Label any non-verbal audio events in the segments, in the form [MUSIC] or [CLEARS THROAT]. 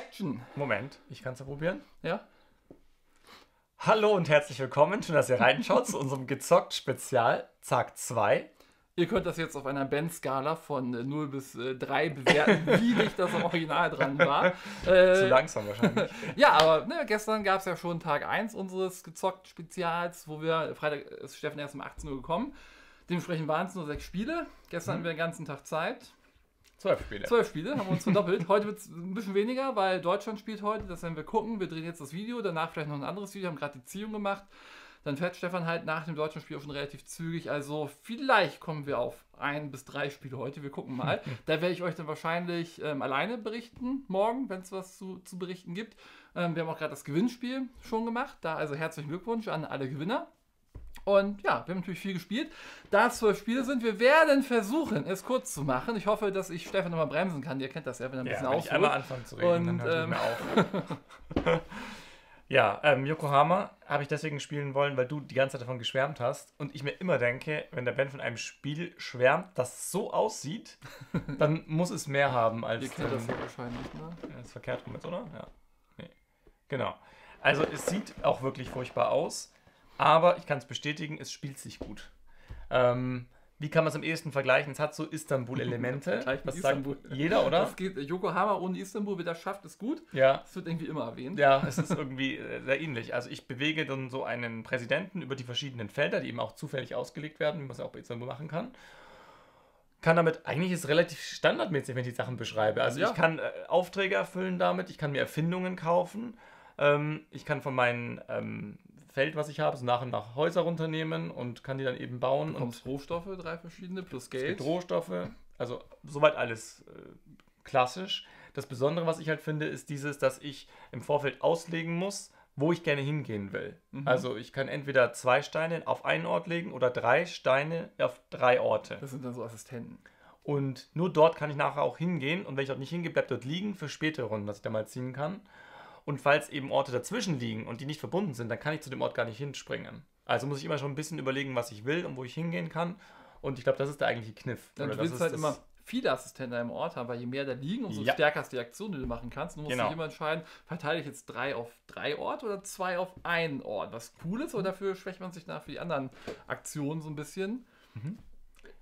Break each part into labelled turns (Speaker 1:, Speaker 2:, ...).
Speaker 1: Action.
Speaker 2: Moment, ich kann es ja probieren.
Speaker 1: Ja?
Speaker 2: Hallo und herzlich willkommen. Schön, dass ihr reinschaut zu [LAUGHS] unserem Gezockt-Spezial, Zack 2.
Speaker 1: Ihr könnt das jetzt auf einer Band-Skala von äh, 0 bis äh, 3 bewerten, [LAUGHS] wie dicht das am Original dran war. [LAUGHS] Äh,
Speaker 2: Zu langsam wahrscheinlich.
Speaker 1: Ja, aber ne, gestern gab es ja schon Tag 1 unseres Gezockt-Spezials, wo wir, Freitag ist Steffen erst um 18 Uhr gekommen. Dementsprechend waren es nur sechs Spiele. Gestern hatten wir den ganzen Tag Zeit.
Speaker 2: Zwölf Spiele.
Speaker 1: Zwölf Spiele, haben wir uns verdoppelt. Heute wird es ein bisschen weniger, weil Deutschland spielt heute. Das werden wir gucken. Wir drehen jetzt das Video, danach vielleicht noch ein anderes Video, haben gerade die Ziehung gemacht. Dann fährt Stefan halt nach dem deutschen Spiel auch schon relativ zügig. Also vielleicht kommen wir auf ein bis drei Spiele heute. Wir gucken mal. [LAUGHS] da werde ich euch dann wahrscheinlich ähm, alleine berichten, morgen, wenn es was zu, zu berichten gibt. Ähm, wir haben auch gerade das Gewinnspiel schon gemacht. Da also herzlichen Glückwunsch an alle Gewinner. Und ja, wir haben natürlich viel gespielt. Da es zwölf Spiele sind, wir werden versuchen, es kurz zu machen. Ich hoffe, dass ich Stefan nochmal bremsen kann. Ihr kennt das ja, wenn er ein
Speaker 2: Ja,
Speaker 1: bisschen
Speaker 2: wenn ich einmal anfange zu reden,
Speaker 1: Und,
Speaker 2: dann hört
Speaker 1: ähm,
Speaker 2: mir auf. [LAUGHS] ja, ähm, Yokohama habe ich deswegen spielen wollen, weil du die ganze Zeit davon geschwärmt hast und ich mir immer denke, wenn der Ben von einem Spiel schwärmt, das so aussieht, dann [LAUGHS] muss es mehr haben als
Speaker 1: Ihr kennt das ja wahrscheinlich, ne?
Speaker 2: Ja, ist verkehrt rum jetzt, oder? Ja. Nee. Genau. Also es sieht auch wirklich furchtbar aus, aber ich kann es bestätigen, es spielt sich gut. Ähm, wie kann man es am ehesten vergleichen? Es hat so Istanbul-Elemente. [LAUGHS]
Speaker 1: Mit
Speaker 2: das sagt
Speaker 1: Istanbul.
Speaker 2: jeder, oder?
Speaker 1: Das geht, Yokohama ohne Istanbul, wer das schafft, ist gut.
Speaker 2: Ja.
Speaker 1: Das wird irgendwie immer erwähnt.
Speaker 2: Ja, [LAUGHS] es ist irgendwie äh, sehr ähnlich. Also ich bewege dann so einen Präsidenten über die verschiedenen Felder, die eben auch zufällig ausgelegt werden, wie man es auch bei Istanbul machen kann. Kann damit, eigentlich ist es relativ standardmäßig, wenn ich die Sachen beschreibe. Also
Speaker 1: Ja.
Speaker 2: ich kann äh, Aufträge erfüllen damit, ich kann mir Erfindungen kaufen, ähm, ich kann von meinem ähm, Feld, was ich habe, so nach und nach Häuser runternehmen und kann die dann eben bauen.
Speaker 1: Du
Speaker 2: Und
Speaker 1: Rohstoffe, drei verschiedene, plus
Speaker 2: es
Speaker 1: Geld.
Speaker 2: gibt Rohstoffe, also [LAUGHS] soweit alles äh, klassisch. Das Besondere, was ich halt finde, ist dieses, dass ich im Vorfeld auslegen muss, wo ich gerne hingehen will.
Speaker 1: Mhm.
Speaker 2: Also ich kann entweder zwei Steine auf einen Ort legen oder drei Steine auf drei Orte.
Speaker 1: Das sind dann so Assistenten.
Speaker 2: Und nur dort kann ich nachher auch hingehen. Und wenn ich dort nicht hingehe, bleibt dort liegen für spätere Runden, dass ich da mal ziehen kann. Und falls eben Orte dazwischen liegen und die nicht verbunden sind, dann kann ich zu dem Ort gar nicht hinspringen. Also muss ich immer schon ein bisschen überlegen, was ich will und wo ich hingehen kann. Und ich glaube, das ist der eigentliche Kniff.
Speaker 1: Dann
Speaker 2: Oder
Speaker 1: du willst halt immer viele Assistenten in einem Ort haben, weil je mehr da liegen, umso
Speaker 2: Ja.
Speaker 1: stärker ist die Aktion, die du machen kannst. Du musst
Speaker 2: Genau.
Speaker 1: dich immer entscheiden, verteile ich jetzt drei auf drei Orte oder zwei auf einen Ort. Was cool ist, aber dafür schwächt man sich nach für die anderen Aktionen so ein bisschen.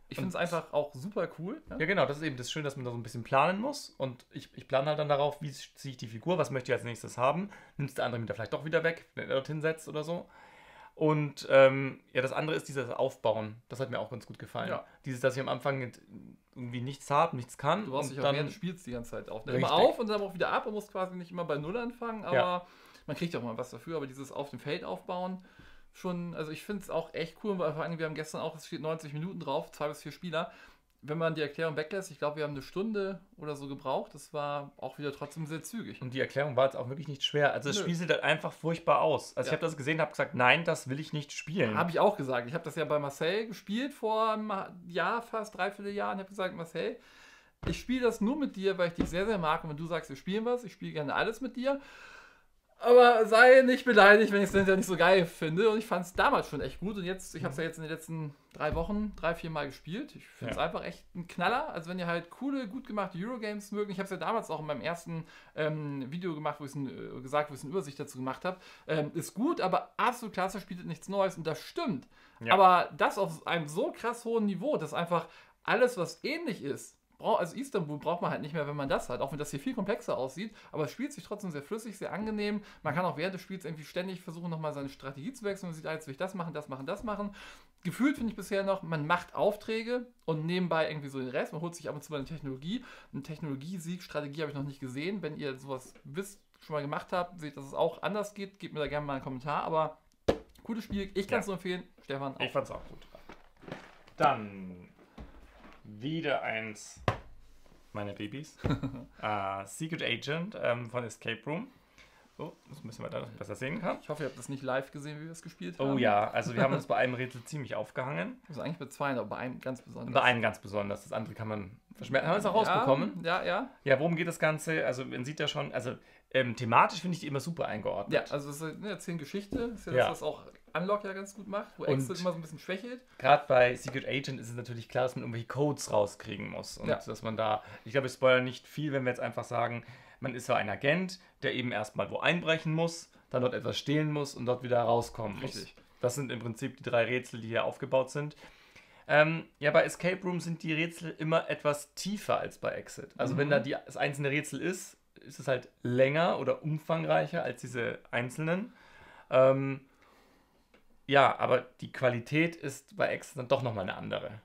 Speaker 1: Ich finde es einfach auch super cool. Ja?
Speaker 2: Ja, genau, das ist eben das Schöne, dass man da so ein bisschen planen muss. Und ich, ich plane halt dann darauf, wie ziehe ich die Figur, was möchte ich als nächstes haben. Nimmst der andere wieder vielleicht doch wieder weg, wenn er dorthin setzt oder so. Und ähm, ja, das andere ist dieses Aufbauen. Das hat mir auch ganz gut gefallen.
Speaker 1: Ja.
Speaker 2: Dieses, dass ich am Anfang irgendwie nichts habe, nichts kann.
Speaker 1: Du
Speaker 2: und
Speaker 1: dich auch
Speaker 2: dann,
Speaker 1: während des Spiels die ganze Zeit auf. Immer
Speaker 2: Richtig.
Speaker 1: auf und dann auch wieder ab und musst quasi nicht immer bei Null anfangen, aber
Speaker 2: Ja.
Speaker 1: man kriegt auch mal was dafür. Aber dieses auf dem Feld aufbauen, schon, also ich finde es auch echt cool, weil vor allem wir haben gestern auch, es steht 90 Minuten drauf, zwei bis vier Spieler. Wenn man die Erklärung weglässt, ich glaube, wir haben eine Stunde oder so gebraucht. Das war auch wieder trotzdem sehr zügig.
Speaker 2: Und die Erklärung war jetzt auch wirklich nicht schwer. Also das
Speaker 1: Nö.
Speaker 2: Spiel sieht halt einfach furchtbar aus. Also
Speaker 1: Ja.
Speaker 2: ich habe das gesehen, habe gesagt, nein, das will ich nicht spielen.
Speaker 1: Habe ich auch gesagt. Ich habe das ja bei Marcel gespielt vor einem Jahr, fast dreiviertel Jahr. Und habe gesagt, Marcel, ich spiele das nur mit dir, weil ich dich sehr, sehr mag. Und wenn du sagst, wir spielen was, ich spiele gerne alles mit dir. Aber sei nicht beleidigt, wenn ich es hinterher nicht so geil finde. Und ich fand es damals schon echt gut. Und jetzt, ich habe es ja jetzt in den letzten drei Wochen drei, vier Mal gespielt. Ich finde es
Speaker 2: Ja.
Speaker 1: einfach echt ein Knaller. Also wenn ihr halt coole, gut gemachte Eurogames mögt. Ich habe es ja damals auch in meinem ersten ähm, Video gemacht, wo ich äh, gesagt, wo ich eine Übersicht dazu gemacht habe. Ähm, ist gut, aber absolut klasse, spielt nichts Neues. Und das stimmt.
Speaker 2: Ja.
Speaker 1: Aber das auf einem so krass hohen Niveau, dass einfach alles, was ähnlich ist, also Istanbul braucht man halt nicht mehr, wenn man das hat, auch wenn das hier viel komplexer aussieht, aber es spielt sich trotzdem sehr flüssig, sehr angenehm. Man kann auch während des Spiels irgendwie ständig versuchen, nochmal seine Strategie zu wechseln und sieht, ah, jetzt will ich das machen, das machen, das machen. Gefühlt finde ich bisher noch, man macht Aufträge und nebenbei irgendwie so den Rest, man holt sich ab und zu mal eine Technologie. Eine Technologie-Sieg, Strategie habe ich noch nicht gesehen. Wenn ihr sowas wisst, schon mal gemacht habt, seht, dass es auch anders geht, gebt mir da gerne mal einen Kommentar, aber cooles Spiel, ich kann es
Speaker 2: Ja.
Speaker 1: nur empfehlen. Stefan, auch.
Speaker 2: Ich fand's auch gut. Dann wieder eins meiner Babys. [LAUGHS] äh, Secret Agent ähm, von Escape Room. So, das müssen wir da noch besser sehen kann.
Speaker 1: Ich hoffe, ihr habt das nicht live gesehen, wie wir es gespielt haben.
Speaker 2: Oh ja, also wir haben [LAUGHS] uns bei einem Rätsel ziemlich aufgehangen.
Speaker 1: Also eigentlich bei zwei, aber bei einem ganz besonders.
Speaker 2: Bei einem ganz besonders. Das andere kann man verschmerzen. Haben wir es auch rausbekommen?
Speaker 1: Ja, ja.
Speaker 2: Ja, worum geht das Ganze? Also man sieht ja schon, also ähm, thematisch finde ich die immer super eingeordnet.
Speaker 1: Ja, also es ist eine Geschichte. Das ist ja,
Speaker 2: Ja.
Speaker 1: das, was auch Unlock ja ganz gut macht, wo
Speaker 2: Und-
Speaker 1: Excel immer so ein bisschen schwächelt.
Speaker 2: Gerade bei Secret Agent ist es natürlich klar, dass man irgendwelche Codes rauskriegen muss. Und
Speaker 1: Ja.
Speaker 2: dass man da, ich glaube, ich spoilere nicht viel, wenn wir jetzt einfach sagen, man ist so ein Agent, der eben erstmal wo einbrechen muss, dann dort etwas stehlen muss und dort wieder rauskommen muss.
Speaker 1: Richtig.
Speaker 2: Das sind im Prinzip die drei Rätsel, die hier aufgebaut sind. Ähm, ja, bei Escape Room sind die Rätsel immer etwas tiefer als bei Exit. Also wenn
Speaker 1: Mhm.
Speaker 2: da die, das einzelne Rätsel ist, ist es halt länger oder umfangreicher als diese einzelnen. Ähm, ja, aber die Qualität ist bei Exit dann doch nochmal eine andere.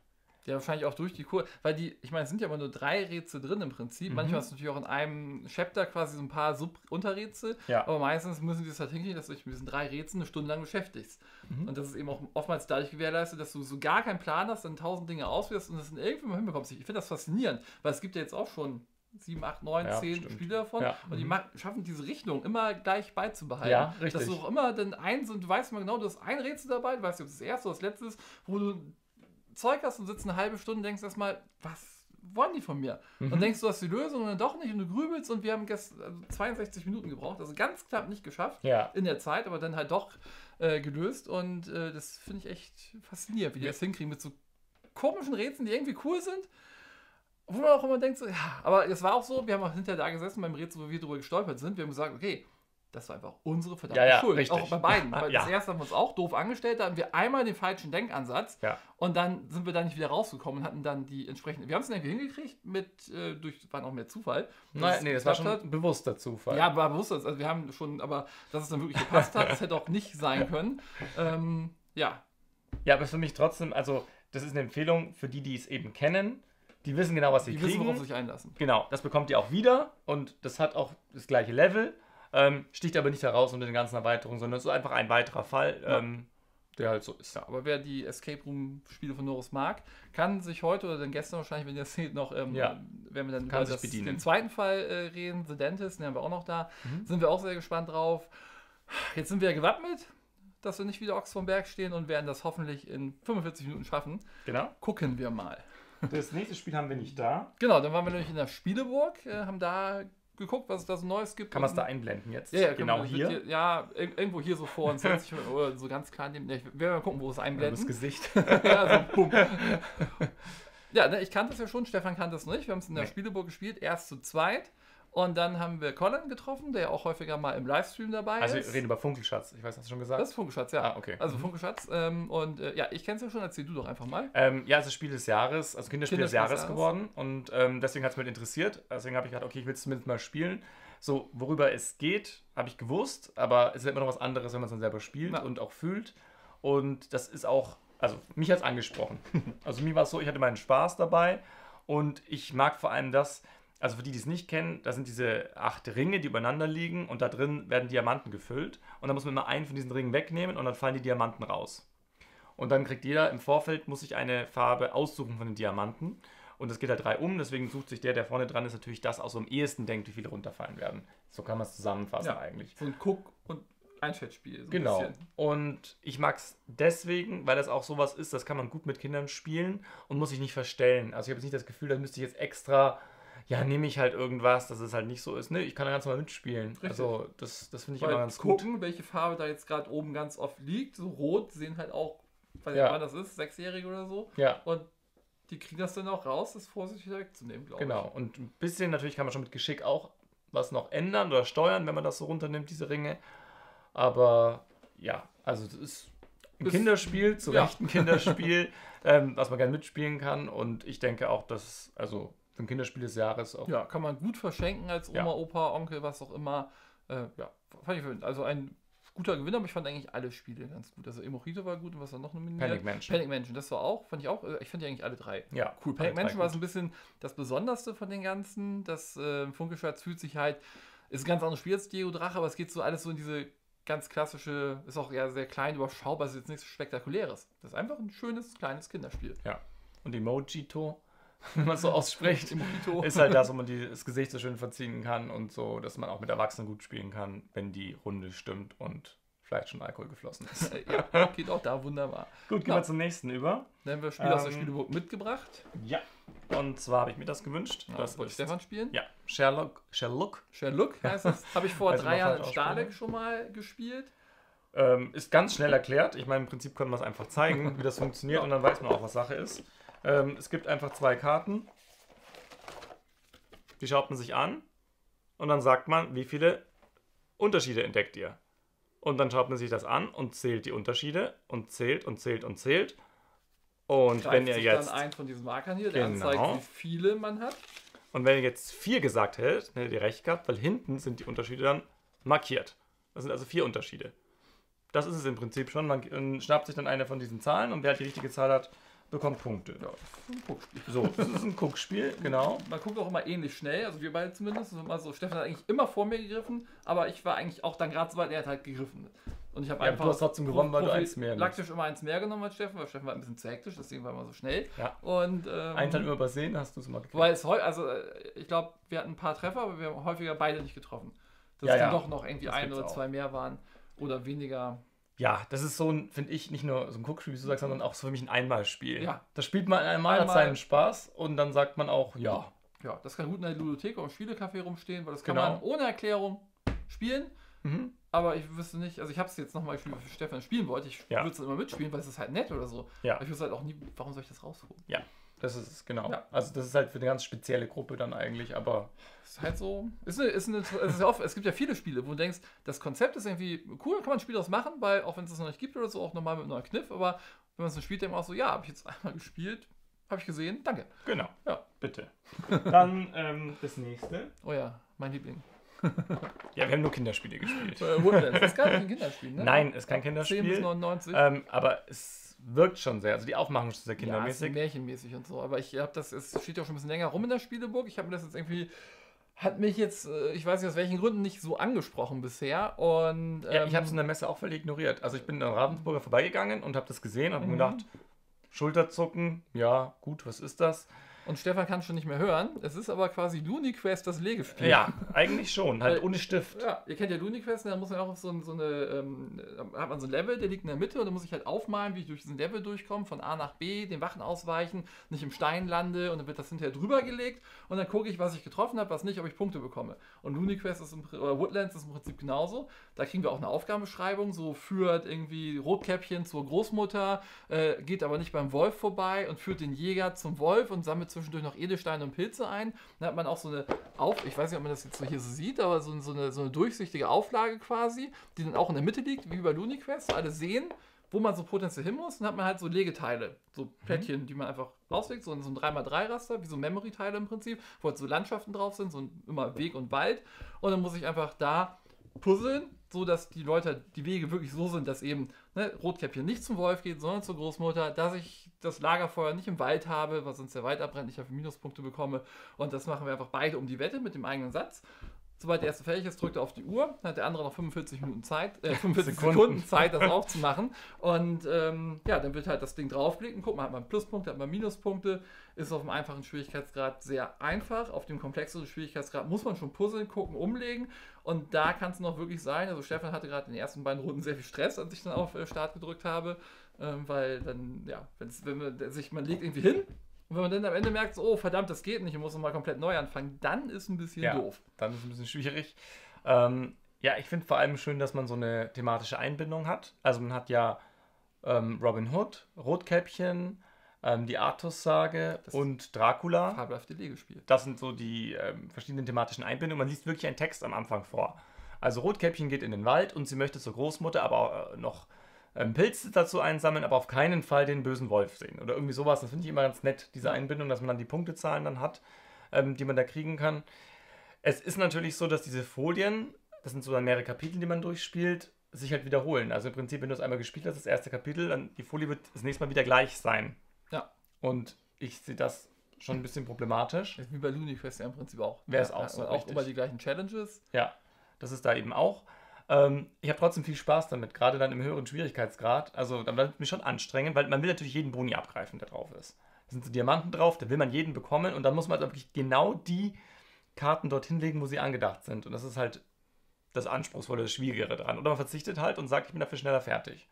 Speaker 1: Ja, wahrscheinlich auch durch die Kur, weil die, ich meine, es sind ja immer nur drei Rätsel drin im Prinzip.
Speaker 2: Mhm.
Speaker 1: Manchmal ist es natürlich auch in einem Chapter quasi so ein paar Sub-Unterrätsel,
Speaker 2: Ja.
Speaker 1: aber meistens müssen die es halt hinkriegen, dass du dich mit diesen drei Rätseln eine Stunde lang beschäftigst.
Speaker 2: Mhm.
Speaker 1: Und das ist eben auch oftmals dadurch gewährleistet, dass du so gar keinen Plan hast, dann tausend Dinge auswirfst und das dann irgendwie mal hinbekommst. Ich finde das faszinierend, weil es gibt ja jetzt auch schon sieben, acht, neun,
Speaker 2: Ja,
Speaker 1: zehn
Speaker 2: stimmt.
Speaker 1: Spiele davon
Speaker 2: Ja.
Speaker 1: und die
Speaker 2: Mhm.
Speaker 1: schaffen diese Richtung immer gleich beizubehalten.
Speaker 2: Ja, richtig.
Speaker 1: Dass du auch immer dann eins und du weißt immer genau, du hast ein Rätsel dabei, du weißt nicht, ob es das erste oder das letzte ist, wo du Zeug hast und sitzt eine halbe Stunde und denkst erstmal, was wollen die von mir?
Speaker 2: Mhm.
Speaker 1: Und denkst, du hast die Lösung und dann doch nicht und du grübelst und wir haben gestern also 62 Minuten gebraucht, also ganz knapp nicht geschafft
Speaker 2: Ja.
Speaker 1: in der Zeit, aber dann halt doch äh, gelöst und äh, das finde ich echt faszinierend, wie die das hinkriegen mit so komischen Rätseln, die irgendwie cool sind. Wo man auch immer denkt, so, ja, aber es war auch so, wir haben auch hinterher da gesessen beim Rätsel, wo wir drüber gestolpert sind. Wir haben gesagt, okay, das war einfach unsere verdammte
Speaker 2: Ja, ja,
Speaker 1: Schuld.
Speaker 2: richtig.
Speaker 1: Auch bei beiden.
Speaker 2: Ja,
Speaker 1: Weil
Speaker 2: ja.
Speaker 1: Das erste haben wir uns auch doof angestellt, da hatten wir einmal den falschen Denkansatz und dann sind wir da nicht wieder rausgekommen und hatten dann die entsprechenden. Wir haben es dann irgendwie hingekriegt mit, äh, durch, war noch mehr Zufall.
Speaker 2: Nein, nee, das war schon
Speaker 1: hat.
Speaker 2: bewusster Zufall.
Speaker 1: Ja, war bewusst, also wir haben schon, aber dass es dann wirklich gepasst hat, das hätte auch nicht sein können. Ähm, ja,
Speaker 2: Ja, aber für mich trotzdem, also das ist eine Empfehlung für die, die es eben kennen. Die wissen genau, was sie
Speaker 1: die wissen,
Speaker 2: kriegen.
Speaker 1: worauf sie sich einlassen.
Speaker 2: Genau, das bekommt ihr auch wieder und das hat auch das gleiche Level, ähm, sticht aber nicht heraus unter den ganzen Erweiterungen, sondern es ist einfach ein weiterer Fall,
Speaker 1: Ja.
Speaker 2: ähm, der halt so ist.
Speaker 1: Ja, aber wer die Escape Room Spiele von Norris mag, kann sich heute oder dann gestern wahrscheinlich, wenn ihr das seht, noch, ähm,
Speaker 2: Ja.
Speaker 1: werden wir dann
Speaker 2: Kann
Speaker 1: über das, den zweiten Fall äh, reden, The Dentist, den haben wir auch noch da.
Speaker 2: Mhm.
Speaker 1: Sind wir auch sehr gespannt drauf. Jetzt sind wir ja gewappnet, dass wir nicht wieder Ochs vom Berg stehen und werden das hoffentlich in 45 Minuten schaffen.
Speaker 2: Genau.
Speaker 1: Gucken wir mal.
Speaker 2: Das nächste Spiel haben wir nicht da.
Speaker 1: Genau, dann waren wir nämlich in der Spieleburg, äh, haben da geguckt, was es da so Neues gibt.
Speaker 2: Kann man es da einblenden jetzt?
Speaker 1: Ja, ja,
Speaker 2: genau
Speaker 1: man-
Speaker 2: hier.
Speaker 1: wird ja, ir- irgendwo hier so vor uns, [LAUGHS] oder so ganz klein neben. Ja, ich werde mal gucken, wo es
Speaker 2: Das
Speaker 1: einblenden.
Speaker 2: Gesicht. [LAUGHS]
Speaker 1: ja, so, [LAUGHS] ja, ne, ich kannte das ja schon, Stefan kannte es nicht. Wir haben es in der
Speaker 2: Nee.
Speaker 1: Spieleburg gespielt, erst zu zweit. Und dann haben wir Colin getroffen, der ja auch häufiger mal im Livestream dabei
Speaker 2: Also wir
Speaker 1: ist.
Speaker 2: reden über Funkelschatz. Ich weiß, hast du schon gesagt?
Speaker 1: das ist Funkeschatz, ja.
Speaker 2: Ah, okay.
Speaker 1: Also Funkeschatz. Ähm, und äh, ja, ich kenne es ja schon, erzähl du doch einfach mal.
Speaker 2: Ähm, ja, es ist Spiel des Jahres, also Kinderspiel des
Speaker 1: Kinderspiel des
Speaker 2: Jahres
Speaker 1: Jahres.
Speaker 2: geworden und ähm, deswegen hat es mich interessiert. Deswegen habe ich gedacht, okay, ich will es zumindest mal spielen. So, worüber es geht, habe ich gewusst, aber es ist immer noch was anderes, wenn man es dann selber spielt
Speaker 1: Ja.
Speaker 2: und auch fühlt. Und das ist auch, also mich hat es angesprochen. [LAUGHS] also mir war es so, ich hatte meinen Spaß dabei und ich mag vor allem das, also für die, die es nicht kennen, da sind diese acht Ringe, die übereinander liegen und da drin werden Diamanten gefüllt und dann muss man immer einen von diesen Ringen wegnehmen und dann fallen die Diamanten raus. Und dann kriegt jeder im Vorfeld, muss sich eine Farbe aussuchen von den Diamanten. Und es geht halt drei um, deswegen sucht sich der, der vorne dran ist, natürlich das aus, so am ehesten denkt, wie viele runterfallen werden. So kann man es zusammenfassen
Speaker 1: Ja.
Speaker 2: eigentlich.
Speaker 1: So ein Guck- und Einschätzspiel. So
Speaker 2: Genau.
Speaker 1: bisschen.
Speaker 2: Und ich mag es deswegen, weil das auch sowas ist, das kann man gut mit Kindern spielen und muss sich nicht verstellen. Also ich habe jetzt nicht das Gefühl, da müsste ich jetzt extra, ja, nehme ich halt irgendwas, dass es halt nicht so ist. Ne, ich kann da ganz normal mitspielen.
Speaker 1: Richtig.
Speaker 2: Also das, das finde ich
Speaker 1: Weil
Speaker 2: immer ganz gut.
Speaker 1: gucken, welche Farbe da jetzt gerade oben ganz oft liegt. So rot sehen halt auch, weiß
Speaker 2: Ja.
Speaker 1: nicht, wann das ist, Sechsjährige oder so.
Speaker 2: Ja,
Speaker 1: Und die kriegen das dann auch raus, das vorsichtig wegzunehmen, glaube
Speaker 2: Genau. Und ein bisschen natürlich kann man schon mit Geschick auch was noch ändern oder steuern, wenn man das so runternimmt, diese Ringe. Aber ja, also es ist ein
Speaker 1: Ist-
Speaker 2: Kinderspiel, zu
Speaker 1: ja.
Speaker 2: Recht ein Kinderspiel, [LAUGHS] ähm, was man gerne mitspielen kann. Und ich denke auch, dass, also ein Kinderspiel des Jahres auch.
Speaker 1: Ja, kann man gut verschenken als Oma,
Speaker 2: Ja.
Speaker 1: Opa, Onkel, was auch immer. Äh, ja, fand ich. Also ein guter Gewinner, aber ich fand eigentlich alle Spiele ganz gut. Also Emojito war gut und was war noch nominiert?
Speaker 2: Panic Mansion.
Speaker 1: Panic Mansion, das war auch, fand ich auch, äh, ich fand die eigentlich alle drei.
Speaker 2: Ja,
Speaker 1: Cool, Panic Mansion war so ein bisschen das Besonderste von den ganzen. Das äh, Funkelschatz fühlt sich halt, ist ein ganz anderes Spiel als Dio Drache, aber es geht so alles so in diese ganz klassische, ist auch ja sehr klein, überschaubar, ist jetzt nichts Spektakuläres. Das ist einfach ein schönes, kleines Kinderspiel.
Speaker 2: Und Emojito, [LAUGHS] wenn man es so ausspricht, ist halt das, wo man die, das Gesicht so schön verziehen kann und so, dass man auch mit Erwachsenen gut spielen kann, wenn die Runde stimmt und vielleicht schon Alkohol geflossen ist. [LAUGHS]
Speaker 1: Ja, geht auch da wunderbar.
Speaker 2: Gut, gehen
Speaker 1: Ja.
Speaker 2: wir zum nächsten über.
Speaker 1: Dann haben wir Spiel aus der
Speaker 2: Ähm,
Speaker 1: Spieleburg mitgebracht.
Speaker 2: Ja. Und zwar habe ich mir das gewünscht.
Speaker 1: Ja,
Speaker 2: das
Speaker 1: wollte
Speaker 2: ist,
Speaker 1: Stefan spielen.
Speaker 2: Ja, Sherlock. Sherlock
Speaker 1: Sherlock heißt das. [LAUGHS] Habe ich vor
Speaker 2: ich
Speaker 1: drei Jahren in Starleck schon mal gespielt.
Speaker 2: ähm, ist ganz schnell erklärt. Ich meine, im Prinzip können wir es einfach zeigen, wie das funktioniert und dann weiß man auch, was Sache ist. Ähm, es gibt einfach zwei Karten. Die schaut man sich an und dann sagt man, wie viele Unterschiede entdeckt ihr. Und dann schaut man sich das an und zählt die Unterschiede und zählt und zählt und zählt. Und
Speaker 1: Greift
Speaker 2: wenn ihr
Speaker 1: sich
Speaker 2: jetzt
Speaker 1: dann einen von diesen Markern hier, der
Speaker 2: Genau.
Speaker 1: anzeigt, wie viele man hat.
Speaker 2: und wenn ihr jetzt vier gesagt hättet, dann hättet ihr recht gehabt, weil hinten sind die Unterschiede dann markiert. Das sind also vier Unterschiede. Das ist es im Prinzip schon. Man schnappt sich dann eine von diesen Zahlen und wer halt die richtige Zahl hat, bekommt Punkte.
Speaker 1: Ja, das ist ein Guckspiel.
Speaker 2: So, das ist ein Guckspiel, genau.
Speaker 1: Man guckt auch immer ähnlich schnell, also wir beide zumindest. Das ist immer so, Stefan hat eigentlich immer vor mir gegriffen, aber ich war eigentlich auch dann gerade so weit, er hat halt gegriffen. Und ich habe
Speaker 2: Ja,
Speaker 1: einfach.
Speaker 2: du hast trotzdem gewonnen, weil du eins mehr
Speaker 1: Laktisch immer eins mehr genommen als Steffen, weil Steffen war ein bisschen zu hektisch, deswegen war er immer so schnell.
Speaker 2: Ja.
Speaker 1: Und. Ähm,
Speaker 2: Teil immer übersehen, hast du es mal gekriegt.
Speaker 1: Weil es heu, also äh, ich glaube, wir hatten ein paar Treffer, aber wir haben häufiger beide nicht getroffen. Dass
Speaker 2: Ja,
Speaker 1: dann
Speaker 2: ja.
Speaker 1: doch noch irgendwie
Speaker 2: Das
Speaker 1: ein oder
Speaker 2: auch.
Speaker 1: zwei mehr waren oder weniger.
Speaker 2: Ja, das ist so ein, finde ich, nicht nur so ein Guckspiel, wie du sagst, sondern auch so für mich ein Einmalspiel.
Speaker 1: Ja.
Speaker 2: Da spielt man einmal, hat
Speaker 1: Einmal.
Speaker 2: seinen Spaß und dann sagt man auch, ja.
Speaker 1: Ja, das kann gut in der Ludothek oder im Spielecafé rumstehen, weil das kann
Speaker 2: Genau.
Speaker 1: man ohne Erklärung spielen.
Speaker 2: Mhm.
Speaker 1: Aber ich wüsste nicht, also ich habe es jetzt nochmal weil Stefan spielen wollte. Ich
Speaker 2: Ja.
Speaker 1: würde es immer mitspielen, weil es ist halt nett oder so.
Speaker 2: Ja.
Speaker 1: Aber ich wüsste halt auch nie, warum soll ich das rausholen?
Speaker 2: Das ist es, genau.
Speaker 1: Ja.
Speaker 2: Also das ist halt für eine ganz spezielle Gruppe dann eigentlich, aber
Speaker 1: Ist halt so. Ist eine, ist eine, es, ist ja oft, es gibt ja viele Spiele, wo du denkst, das Konzept ist irgendwie cool, kann man ein Spiel daraus machen, weil auch wenn es das noch nicht gibt oder so, auch nochmal mit einem neuen Kniff, aber wenn man es so spielt, denkt man auch so, ja, habe ich jetzt einmal gespielt, habe ich gesehen, danke.
Speaker 2: genau.
Speaker 1: Ja.
Speaker 2: Bitte. Dann ähm, das nächste.
Speaker 1: Oh ja, mein Liebling. [LAUGHS]
Speaker 2: Ja, wir haben nur Kinderspiele gespielt.
Speaker 1: Äh, Woodlands, das ist gar nicht ein Kinderspiel, ne?
Speaker 2: Nein, ist kein
Speaker 1: 10 bis
Speaker 2: Kinderspiel.
Speaker 1: 99.
Speaker 2: Ähm, aber es wirkt schon sehr. Also die Aufmachung ist sehr
Speaker 1: Ja, ist
Speaker 2: kindermäßig.
Speaker 1: märchenmäßig und so. Aber ich habe das, es steht ja auch schon ein bisschen länger rum in der Spieleburg. Ich habe mir das jetzt irgendwie, hat mich jetzt, äh, ich weiß nicht aus welchen Gründen, nicht so angesprochen bisher. Und
Speaker 2: ja, ich
Speaker 1: ähm,
Speaker 2: habe es in der Messe auch völlig ignoriert. Also ich bin an Ravensburger vorbeigegangen und habe das gesehen und habe mir
Speaker 1: Mhm.
Speaker 2: gedacht, Schulterzucken, ja, gut, was ist das?
Speaker 1: Und Stefan kann schon nicht mehr hören. Es ist aber quasi LuniQuest, das Legespiel.
Speaker 2: Ja, eigentlich schon, halt
Speaker 1: Weil-
Speaker 2: ohne Stift.
Speaker 1: Ja, ihr kennt ja LuniQuest, da muss man auch auf so, ein, so eine, ähm, hat man so ein Level, der liegt in der Mitte und da muss ich halt aufmalen, wie ich durch diesen Level durchkomme, von A nach B, den Wachen ausweichen, nicht im Stein lande und dann wird das hinterher drüber gelegt und dann gucke ich, was ich getroffen habe, was nicht, ob ich Punkte bekomme. Und LuniQuest ist im, oder Woodlands ist im Prinzip genauso. Da kriegen wir auch eine Aufgabenbeschreibung, so führt irgendwie Rotkäppchen zur Großmutter, äh, geht aber nicht beim Wolf vorbei und führt den Jäger zum Wolf und sammelt zwischendurch noch Edelsteine und Pilze ein. Dann hat man auch so eine Auf, ich weiß nicht, ob man das jetzt so hier so sieht, aber so, so, eine, so eine durchsichtige Auflage quasi, die dann auch in der Mitte liegt, wie bei LuniQuest, alle sehen, wo man so potenziell hin muss. Dann hat man halt so Legeteile, so Plättchen, die man einfach rauslegt, so, ein- so ein 3x3-Raster, wie so Memory-Teile im Prinzip, wo halt so Landschaften drauf sind, so ein, immer Weg und Wald. Und dann muss ich einfach da puzzeln, so dass die Leute, die Wege wirklich so sind, dass eben ne, Rotkäppchen nicht zum Wolf geht, sondern zur Großmutter, dass ich das Lagerfeuer nicht im Wald habe, weil sonst der Wald abbrennt, ich dafür Minuspunkte bekomme. Und das machen wir einfach beide um die Wette mit dem eigenen Satz. Sobald der erste fertig ist, drückt er auf die Uhr, dann hat der andere noch 45 Minuten Zeit, äh, 45
Speaker 2: Sekunden.
Speaker 1: Sekunden. Zeit, das aufzumachen. Und ähm, ja, dann wird halt das Ding draufgelegt und guck mal, hat man Pluspunkte, hat man Minuspunkte. Ist auf dem einfachen Schwierigkeitsgrad sehr einfach. Auf dem komplexeren Schwierigkeitsgrad muss man schon puzzeln, gucken, umlegen. Und da kann es noch wirklich sein. Also Stefan hatte gerade in den ersten beiden Runden sehr viel Stress, als ich dann auf äh, Start gedrückt habe. Ähm, weil dann, ja, wenn man sich, man legt irgendwie hin. Und wenn man dann am Ende merkt, so, oh verdammt, das geht nicht, ich muss nochmal komplett neu anfangen, dann ist ein bisschen
Speaker 2: Ja.
Speaker 1: doof.
Speaker 2: Dann ist es ein bisschen schwierig. Ähm, ja, ich finde vor allem schön, dass man so eine thematische Einbindung hat. Also man hat ja ähm, Robin Hood, Rotkäppchen, ähm, die Artus-Sage und Dracula.
Speaker 1: Fabelhafte Legespiel.
Speaker 2: Das sind so die ähm, verschiedenen thematischen Einbindungen. Man liest wirklich einen Text am Anfang vor. Also Rotkäppchen geht in den Wald und sie möchte zur Großmutter, aber auch, äh, noch ähm, Pilze dazu einsammeln, aber auf keinen Fall den bösen Wolf sehen. Oder irgendwie sowas. Das finde ich immer ganz nett, diese Einbindung, dass man dann die Punktezahlen dann hat, ähm, die man da kriegen kann. Es ist natürlich so, dass diese Folien, das sind so dann mehrere Kapitel, die man durchspielt, sich halt wiederholen. Also im Prinzip, wenn du es einmal gespielt hast, das erste Kapitel, dann die Folie wird das nächste Mal wieder gleich sein.
Speaker 1: Ja.
Speaker 2: Und ich sehe das schon ein bisschen problematisch.
Speaker 1: Wie bei LuniQuest ja im Prinzip auch.
Speaker 2: Wäre es auch
Speaker 1: ja,
Speaker 2: so,
Speaker 1: Auch
Speaker 2: richtig.
Speaker 1: immer die gleichen Challenges.
Speaker 2: Ja, das ist da eben auch. Ähm, ich habe trotzdem viel Spaß damit, gerade dann im höheren Schwierigkeitsgrad. Also, da wird es mich schon anstrengend, weil man will natürlich jeden Boni abgreifen, der drauf ist. Da sind so Diamanten drauf, da will man jeden bekommen und dann muss man halt wirklich genau die Karten dorthin legen, wo sie angedacht sind. Und das ist halt das Anspruchsvolle, das Schwierigere dran. Oder man verzichtet halt und sagt, ich bin dafür schneller fertig.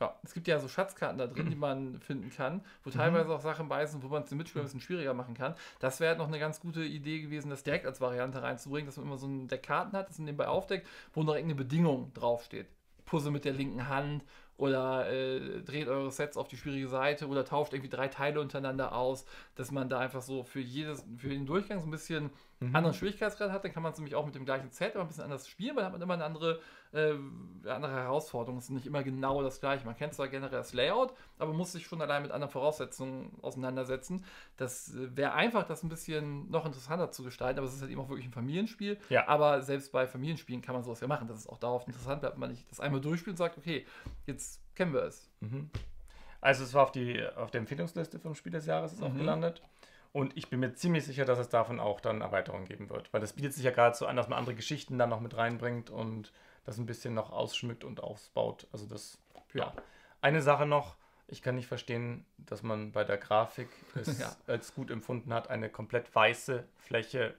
Speaker 1: Ja, es gibt ja so Schatzkarten da drin, die man [CLEARS THROAT] finden kann, wo teilweise auch Sachen bei sind, wo man es den Mitspielern ein bisschen schwieriger machen kann. Das wäre halt noch eine ganz gute Idee gewesen, das direkt als Variante reinzubringen, dass man immer so ein Deck Karten hat, das nebenbei aufdeckt, wo noch irgendeine Bedingung draufsteht. Puzzle mit der linken Hand oder äh, dreht eure Sets auf die schwierige Seite oder tauscht irgendwie drei Teile untereinander aus, dass man da einfach so für jedes, für den Durchgang so ein bisschen mhm. anderen Schwierigkeitsgrad hat. Dann kann man es nämlich auch mit dem gleichen Set aber ein bisschen anders spielen, weil dann hat man immer eine andere, äh, andere Herausforderung. Es ist nicht immer genau das gleiche. Man kennt zwar generell das Layout, aber muss sich schon allein mit anderen Voraussetzungen auseinandersetzen. Das äh, wäre einfach, das ein bisschen noch interessanter zu gestalten, aber es ist halt eben auch wirklich ein Familienspiel.
Speaker 2: Ja.
Speaker 1: Aber selbst bei Familienspielen kann man sowas ja machen, dass es auch darauf interessant bleibt, wenn man nicht das einmal durchspielt und sagt, okay, jetzt kennen wir es.
Speaker 2: Mhm. Also es war auf, die, auf der Empfehlungsliste vom Spiel des Jahres ist mhm. auch gelandet. Und ich bin mir ziemlich sicher, dass es davon auch dann Erweiterungen geben wird. Weil das bietet sich ja gerade so an, dass man andere Geschichten dann noch mit reinbringt und das ein bisschen noch ausschmückt und ausbaut. Also das, ja. Eine Sache noch, ich kann nicht verstehen, dass man bei der Grafik [LAUGHS] es ja. als gut empfunden hat, eine komplett weiße Fläche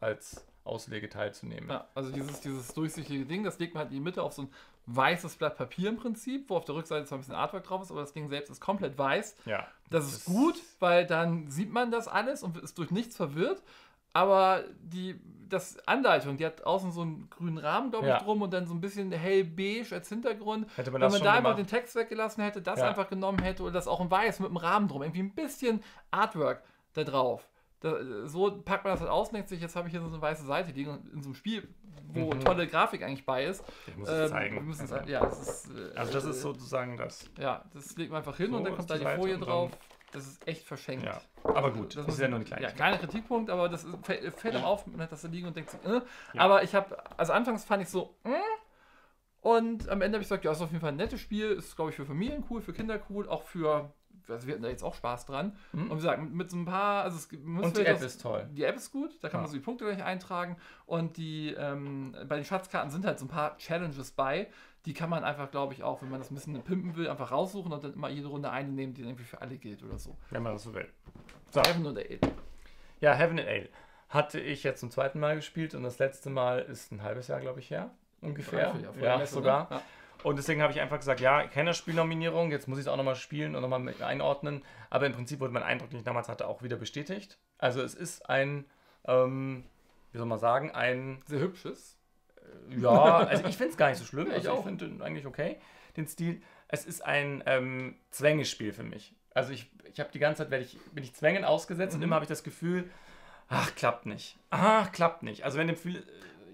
Speaker 2: als Auslege teilzunehmen.
Speaker 1: Ja, also dieses, dieses durchsichtige Ding, das legt man halt in die Mitte auf so ein weißes Blatt Papier im Prinzip, wo auf der Rückseite zwar ein bisschen Artwork drauf ist, aber das Ding selbst ist komplett weiß.
Speaker 2: Ja.
Speaker 1: Das, das ist gut, weil dann sieht man das alles und ist durch nichts verwirrt. Aber die das Anleitung, die hat außen so einen grünen Rahmen, glaube ich, ja. drum und dann so ein bisschen hellbeige als Hintergrund.
Speaker 2: Hätte man
Speaker 1: Wenn
Speaker 2: man
Speaker 1: da einfach den Text weggelassen hätte, das ja. einfach genommen hätte oder das auch in weiß mit einem Rahmen drum, irgendwie ein bisschen Artwork da drauf. Da, so packt man das halt aus und denkt sich, jetzt habe ich hier so eine weiße Seite liegen in so einem Spiel, wo mhm. tolle Grafik eigentlich bei ist.
Speaker 2: Ich muss es ähm, zeigen.
Speaker 1: Müssen also, ja, das ist,
Speaker 2: äh, also das ist sozusagen das.
Speaker 1: Ja, das legt man einfach hin so und dann kommt da die Folie drauf. Das ist echt verschenkt.
Speaker 2: Ja, aber gut,
Speaker 1: das, das ist ja nur ein kleiner.
Speaker 2: Ja, kleiner
Speaker 1: Kritikpunkt, aber das ist, fällt, fällt einem auf, man hat das da liegen und denkt sich, äh. ja. aber ich habe, also anfangs fand ich so, äh, und am Ende habe ich gesagt, ja, ist auf jeden Fall ein nettes Spiel, ist, glaube ich, für Familien cool, für Kinder cool, auch für also wir hatten da jetzt auch Spaß dran. Mhm. Und wie gesagt, mit, so ein paar, also es
Speaker 2: Und die App das, ist toll.
Speaker 1: Die App ist gut, da kann ja. man so die Punkte gleich eintragen. Und die, ähm, bei den Schatzkarten sind halt so ein paar Challenges bei. Die kann man einfach, glaube ich, auch, wenn man das ein bisschen pimpen will, einfach raussuchen und dann immer jede Runde eine nehmen, die irgendwie für alle gilt oder so.
Speaker 2: Wenn man das so will.
Speaker 1: So. Heaven und Ale.
Speaker 2: Ja, Heaven and Ale. Hatte ich jetzt zum zweiten Mal gespielt und das letzte Mal ist ein halbes Jahr, glaube ich, her. Ungefähr.
Speaker 1: Ja, ja sogar.
Speaker 2: Ja. Und deswegen habe ich einfach gesagt, ja, Kennerspielnominierung, jetzt muss ich es auch nochmal spielen und nochmal einordnen. Aber im Prinzip wurde mein Eindruck, den ich damals hatte, auch wieder bestätigt. Also es ist ein, ähm, wie soll man sagen, ein...
Speaker 1: Sehr hübsches.
Speaker 2: Äh, ja, also ich finde es gar nicht so schlimm. [LAUGHS] Ja, ich also ich finde eigentlich okay, den Stil. Es ist ein ähm, Zwängespiel für mich. Also ich, ich habe die ganze Zeit, werde ich, bin ich Zwängen ausgesetzt mhm. und immer habe ich das Gefühl, ach, klappt nicht. Ach, klappt nicht. Also wenn dem Gefühl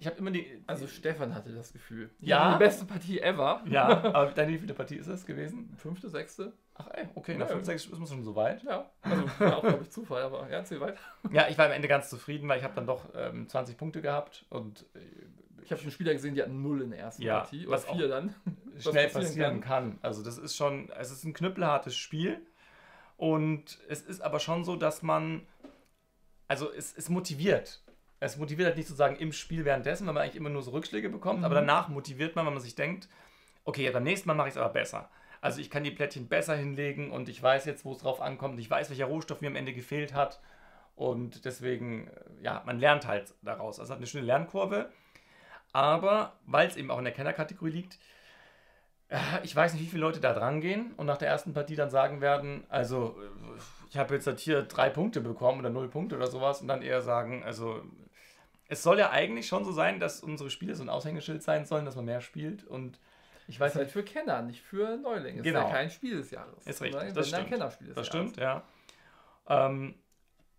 Speaker 2: ich habe immer die.
Speaker 1: Also Stefan hatte das Gefühl.
Speaker 2: Ja.
Speaker 1: Die beste Partie ever.
Speaker 2: Ja, [LAUGHS] aber deine wie viele Partie ist das gewesen?
Speaker 1: Fünfte, sechste.
Speaker 2: Ach ey, okay, nach fünf, sechs ist man schon so weit.
Speaker 1: Ja, also war auch, glaube ich, Zufall, aber ja, erzähl weiter. [LAUGHS]
Speaker 2: Ja, ich war am Ende ganz zufrieden, weil ich habe dann doch ähm, 20 Punkte gehabt und
Speaker 1: äh, ich habe schon Spieler gesehen, die hatten null in der ersten
Speaker 2: ja,
Speaker 1: Partie
Speaker 2: oder was vier dann. [LAUGHS] Schnell passieren, passieren kann. kann. Also das ist schon, es ist ein knüppelhartes Spiel und es ist aber schon so, dass man, also es, es motiviert es motiviert halt nicht sozusagen im Spiel währenddessen, weil man eigentlich immer nur so Rückschläge bekommt, mhm. aber danach motiviert man, wenn man sich denkt, okay, beim nächsten Mal mache ich es aber besser. Also ich kann die Plättchen besser hinlegen und ich weiß jetzt, wo es drauf ankommt. Ich weiß, welcher Rohstoff mir am Ende gefehlt hat. Und deswegen, äh, ja, man lernt halt daraus. Also hat eine schöne Lernkurve. Aber weil es eben auch in der Kennerkategorie liegt, äh, ich weiß nicht, wie viele Leute da dran gehen und nach der ersten Partie dann sagen werden, also äh, ich habe jetzt halt hier drei Punkte bekommen oder null Punkte oder sowas und dann eher sagen, also es soll ja eigentlich schon so sein, dass unsere Spiele so ein Aushängeschild sein sollen, dass man mehr spielt und ich weiß
Speaker 1: halt für Kenner, nicht für Neulinge.
Speaker 2: Genau.
Speaker 1: Ist ja kein Spiel des Jahres.
Speaker 2: Ist richtig. Das stimmt.
Speaker 1: Ein Kennerspiel
Speaker 2: des das Jahres. stimmt, ja. Ähm,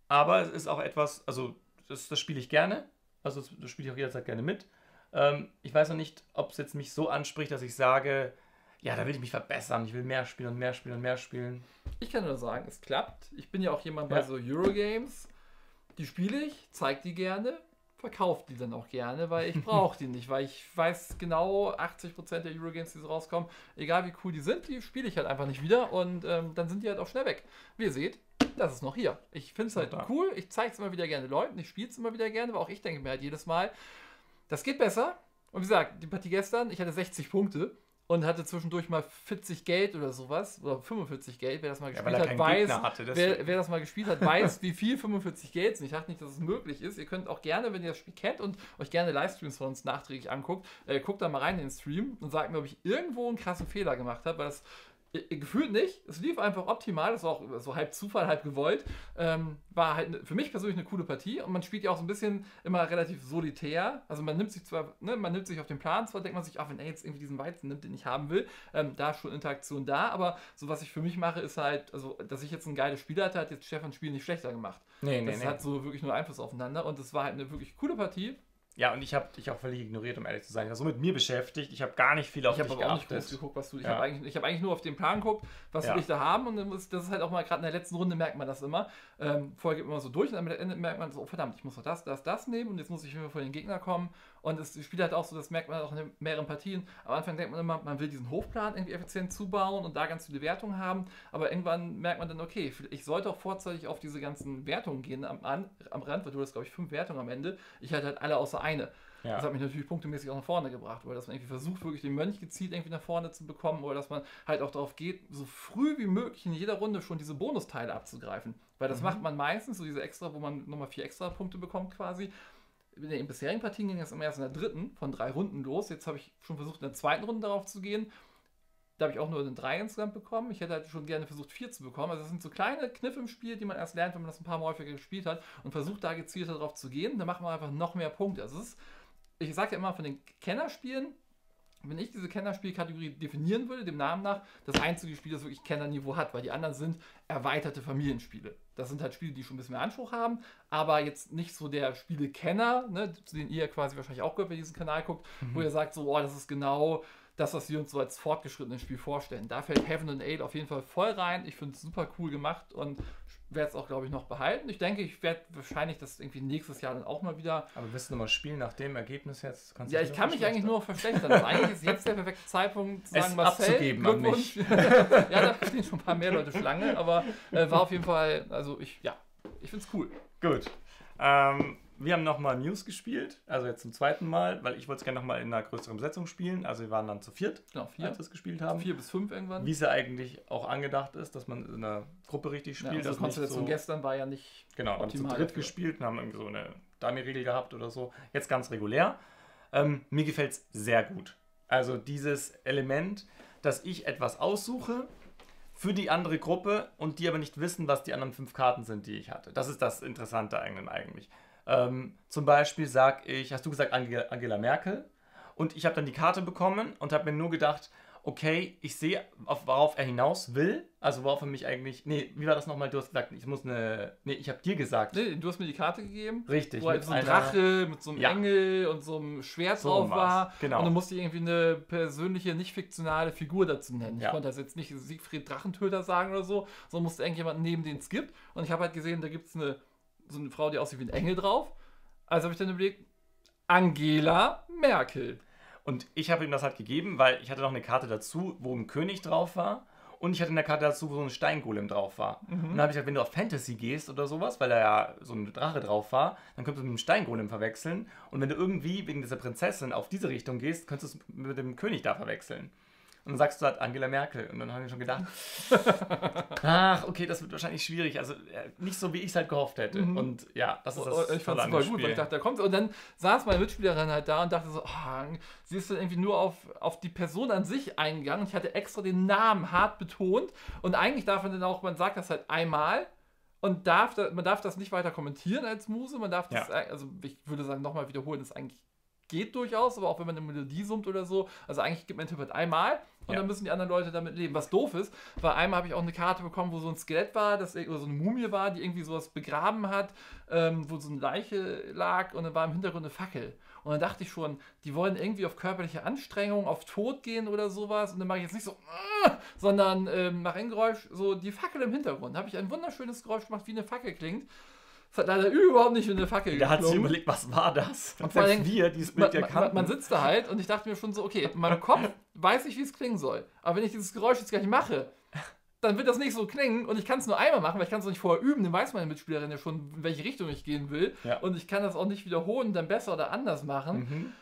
Speaker 2: aber es ist auch etwas, also das, das spiele ich gerne. Also das, das spiele ich auch jederzeit gerne mit. Ähm, ich weiß noch nicht, ob es jetzt mich so anspricht, dass ich sage, ja, da will ich mich verbessern. Ich will mehr spielen und mehr spielen und mehr spielen.
Speaker 1: Ich kann nur sagen, es klappt. Ich bin ja auch jemand ja. bei so Eurogames. Die spiele ich, zeige die gerne, verkauft die dann auch gerne, weil ich brauche die nicht, weil ich weiß genau, 80% der Eurogames, die so rauskommen, egal wie cool die sind, die spiele ich halt einfach nicht wieder und ähm, dann sind die halt auch schnell weg. Wie ihr seht, das ist noch hier. Ich finde es halt ja. cool, ich zeige es immer wieder gerne Leuten, ich spiele es immer wieder gerne, aber auch ich denke mir halt jedes Mal, das geht besser. Und wie gesagt, die Partie gestern, ich hatte 60 Punkte und hatte zwischendurch mal 40 Geld oder sowas, oder 45 Geld, wer das mal gespielt ja, hat, weiß, hatte, wer, wer, das mal gespielt hat, [LAUGHS] weiß, wie viel 45 Geld sind. Ich dachte nicht, dass es möglich ist. Ihr könnt auch gerne, wenn ihr das Spiel kennt und euch gerne Livestreams von uns nachträglich anguckt, äh, guckt da mal rein in den Stream und sagt mir, ob ich irgendwo einen krassen Fehler gemacht habe, weil das gefühlt nicht. Es lief einfach optimal. Das war auch so halb Zufall, halb gewollt. Ähm, war halt ne, für mich persönlich eine coole Partie und man spielt ja auch so ein bisschen immer relativ solitär. Also man nimmt sich zwar, ne, man nimmt sich auf den Plan, zwar denkt man sich, ach, wenn er jetzt irgendwie diesen Weizen nimmt, den ich haben will, ähm, da ist schon Interaktion da, aber so was ich für mich mache, ist halt, also dass ich jetzt ein geiles Spiel hatte, hat jetzt Stefan Spiel nicht schlechter gemacht. Nee, nee, das nee. hat so wirklich nur Einfluss aufeinander und es war halt eine wirklich coole Partie.
Speaker 2: Ja, und ich habe dich auch völlig ignoriert, um ehrlich zu sein. Ich war so mit mir beschäftigt. Ich habe gar nicht viel auf
Speaker 1: ich dich geachtet. Ich habe auch nicht groß geguckt, was du. Ich ja. habe eigentlich, hab eigentlich nur auf den Plan geguckt, was ja. will ich da haben. Und dann muss, das ist halt auch mal gerade in der letzten Runde merkt man das immer. Ähm, vorher geht man immer so durch und am Ende merkt man so, oh, verdammt, ich muss noch das, das, das nehmen und jetzt muss ich wieder vor den Gegner kommen. Und das Spiel halt auch so, das merkt man auch in mehreren Partien. Am Anfang denkt man immer, man will diesen Hofplan irgendwie effizient zubauen und da ganz viele Wertungen haben. Aber irgendwann merkt man dann, okay, ich sollte auch vorzeitig auf diese ganzen Wertungen gehen am, am Rand, weil du hast, glaube ich, fünf Wertungen am Ende. Ich hatte halt alle außer eine. Ja. Das hat mich natürlich punktemäßig auch nach vorne gebracht, weil dass man irgendwie versucht, wirklich den Mönch gezielt irgendwie nach vorne zu bekommen oder dass man halt auch darauf geht, so früh wie möglich in jeder Runde schon diese Bonusteile abzugreifen. Weil das mhm. macht man meistens, so diese extra, wo man nochmal vier extra Punkte bekommt quasi. In den bisherigen Partien ging das immer erst in der dritten von drei Runden los. Jetzt habe ich schon versucht, in der zweiten Runde darauf zu gehen. Da habe ich auch nur eine 3 insgesamt bekommen. Ich hätte halt schon gerne versucht, 4 zu bekommen. Also, das sind so kleine Kniffe im Spiel, die man erst lernt, wenn man das ein paar Mal häufiger gespielt hat und versucht, da gezielter drauf zu gehen. Dann macht man einfach noch mehr Punkte. Also, es ist ich sage ja immer von den Kennerspielen, wenn ich diese Kennerspielkategorie definieren würde, dem Namen nach, das einzige Spiel, das wirklich Kennerniveau hat, weil die anderen sind erweiterte Familienspiele. Das sind halt Spiele, die schon ein bisschen mehr Anspruch haben, aber jetzt nicht so der Spielekenner, ne, zu denen ihr quasi wahrscheinlich auch gehört, wenn ihr diesen Kanal guckt, mhm. wo ihr sagt, so, oh, das ist genau das, was wir uns so als fortgeschrittenes Spiel vorstellen. Da fällt Heaven and Eight auf jeden Fall voll rein. Ich finde es super cool gemacht und werde es auch, glaube ich, noch behalten. Ich denke, ich werde wahrscheinlich das irgendwie nächstes Jahr dann auch mal wieder.
Speaker 2: Aber wirst du nochmal spielen nach dem Ergebnis jetzt?
Speaker 1: Kannst ja, ich kann mich eigentlich nur verschlechtern. Also eigentlich ist jetzt der perfekte Zeitpunkt
Speaker 2: zu sagen, es Marcel, abzugeben Glückwunsch. [LAUGHS]
Speaker 1: ja, da stehen schon ein paar mehr Leute Schlange, aber äh, war auf jeden Fall, also ich, ja, ich finde es cool.
Speaker 2: Gut. Ähm, wir haben nochmal News gespielt, also jetzt zum zweiten Mal, weil ich wollte es gerne nochmal in einer größeren Besetzung spielen. Also wir waren dann zu viert,
Speaker 1: genau, vier.
Speaker 2: als wir es gespielt haben.
Speaker 1: Vier bis fünf irgendwann.
Speaker 2: Wie es ja eigentlich auch angedacht ist, dass man in einer Gruppe richtig spielt. Ja,
Speaker 1: unsere Konstellation so, gestern war ja nicht
Speaker 2: Genau, wir haben zu dritt gespielt und haben irgendwie so eine Dummy-Regel gehabt oder so. Jetzt ganz regulär. Ähm, mir gefällt es sehr gut. Also dieses Element, dass ich etwas aussuche für die andere Gruppe und die aber nicht wissen, was die anderen fünf Karten sind, die ich hatte. Das ist das Interessante eigentlich. Ähm, zum Beispiel sag ich, hast du gesagt Angela, Angela Merkel? Und ich habe dann die Karte bekommen und habe mir nur gedacht, okay, ich sehe, auf worauf er hinaus will. Also worauf er mich eigentlich. Nee, wie war das nochmal? Du hast gesagt, ich muss eine. Nee, ich habe dir gesagt.
Speaker 1: Nee, du hast mir die Karte gegeben.
Speaker 2: Richtig.
Speaker 1: Wo halt so ein Drache mit so einem ja. Engel und so einem Schwert so drauf war.
Speaker 2: Genau.
Speaker 1: Und du musst irgendwie eine persönliche, nicht fiktionale Figur dazu nennen. Ich ja. konnte das jetzt nicht Siegfried Drachentöter sagen oder so, sondern musste irgendjemanden nehmen, den es gibt. Und ich habe halt gesehen, da gibt es eine so eine Frau, die aussieht wie ein Engel drauf. Also habe ich dann überlegt, Angela Merkel.
Speaker 2: Und ich habe ihm das halt gegeben, weil ich hatte noch eine Karte dazu, wo ein König drauf war. Und ich hatte eine Karte dazu, wo so ein Steingolem drauf war. Mhm. Und dann habe ich gesagt, wenn du auf Fantasy gehst oder sowas, weil da ja so ein Drache drauf war, dann könntest du mit dem Steingolem verwechseln. Und wenn du irgendwie wegen dieser Prinzessin auf diese Richtung gehst, könntest du es mit dem König da verwechseln. Und dann sagst du halt Angela Merkel. Und dann haben wir schon gedacht, [LAUGHS] ach, okay, das wird wahrscheinlich schwierig. Also äh, nicht so, wie ich es halt gehofft hätte. Mhm. Und ja, das ist das.
Speaker 1: Oh, ich fand es super gut, weil ich dachte, da kommt Und dann saß meine Mitspielerin halt da und dachte so, oh, sie ist dann irgendwie nur auf, auf die Person an sich eingegangen. Und ich hatte extra den Namen hart betont. Und eigentlich darf man dann auch, man sagt das halt einmal und darf, man darf das nicht weiter kommentieren als Muse. Man darf das, ja. also ich würde sagen, nochmal wiederholen, das eigentlich geht durchaus, aber auch wenn man eine Melodie summt oder so. Also eigentlich gibt man Tipp halt einmal und ja. dann müssen die anderen Leute damit leben. Was doof ist, weil einmal habe ich auch eine Karte bekommen, wo so ein Skelett war, das, oder so eine Mumie war, die irgendwie sowas begraben hat, ähm, wo so eine Leiche lag und dann war im Hintergrund eine Fackel. Und dann dachte ich schon, die wollen irgendwie auf körperliche Anstrengung, auf Tod gehen oder sowas. Und dann mache ich jetzt nicht so, äh, sondern ähm, mache ein Geräusch, so die Fackel im Hintergrund. Da habe ich ein wunderschönes Geräusch gemacht, wie eine Fackel klingt. Es hat leider überhaupt nicht wie eine Fackel
Speaker 2: Der hat sich überlegt, was war das?
Speaker 1: Und vor allem, wir, dieses Bild man, man, man sitzt da halt und ich dachte mir schon so, okay, in meinem Kopf weiß ich, wie es klingen soll. Aber wenn ich dieses Geräusch jetzt gleich mache, dann wird das nicht so klingen und ich kann es nur einmal machen, weil ich kann es nicht vorher üben, dann weiß meine Mitspielerin ja schon, in welche Richtung ich gehen will. Ja. Und ich kann das auch nicht wiederholen, dann besser oder anders machen. Mhm.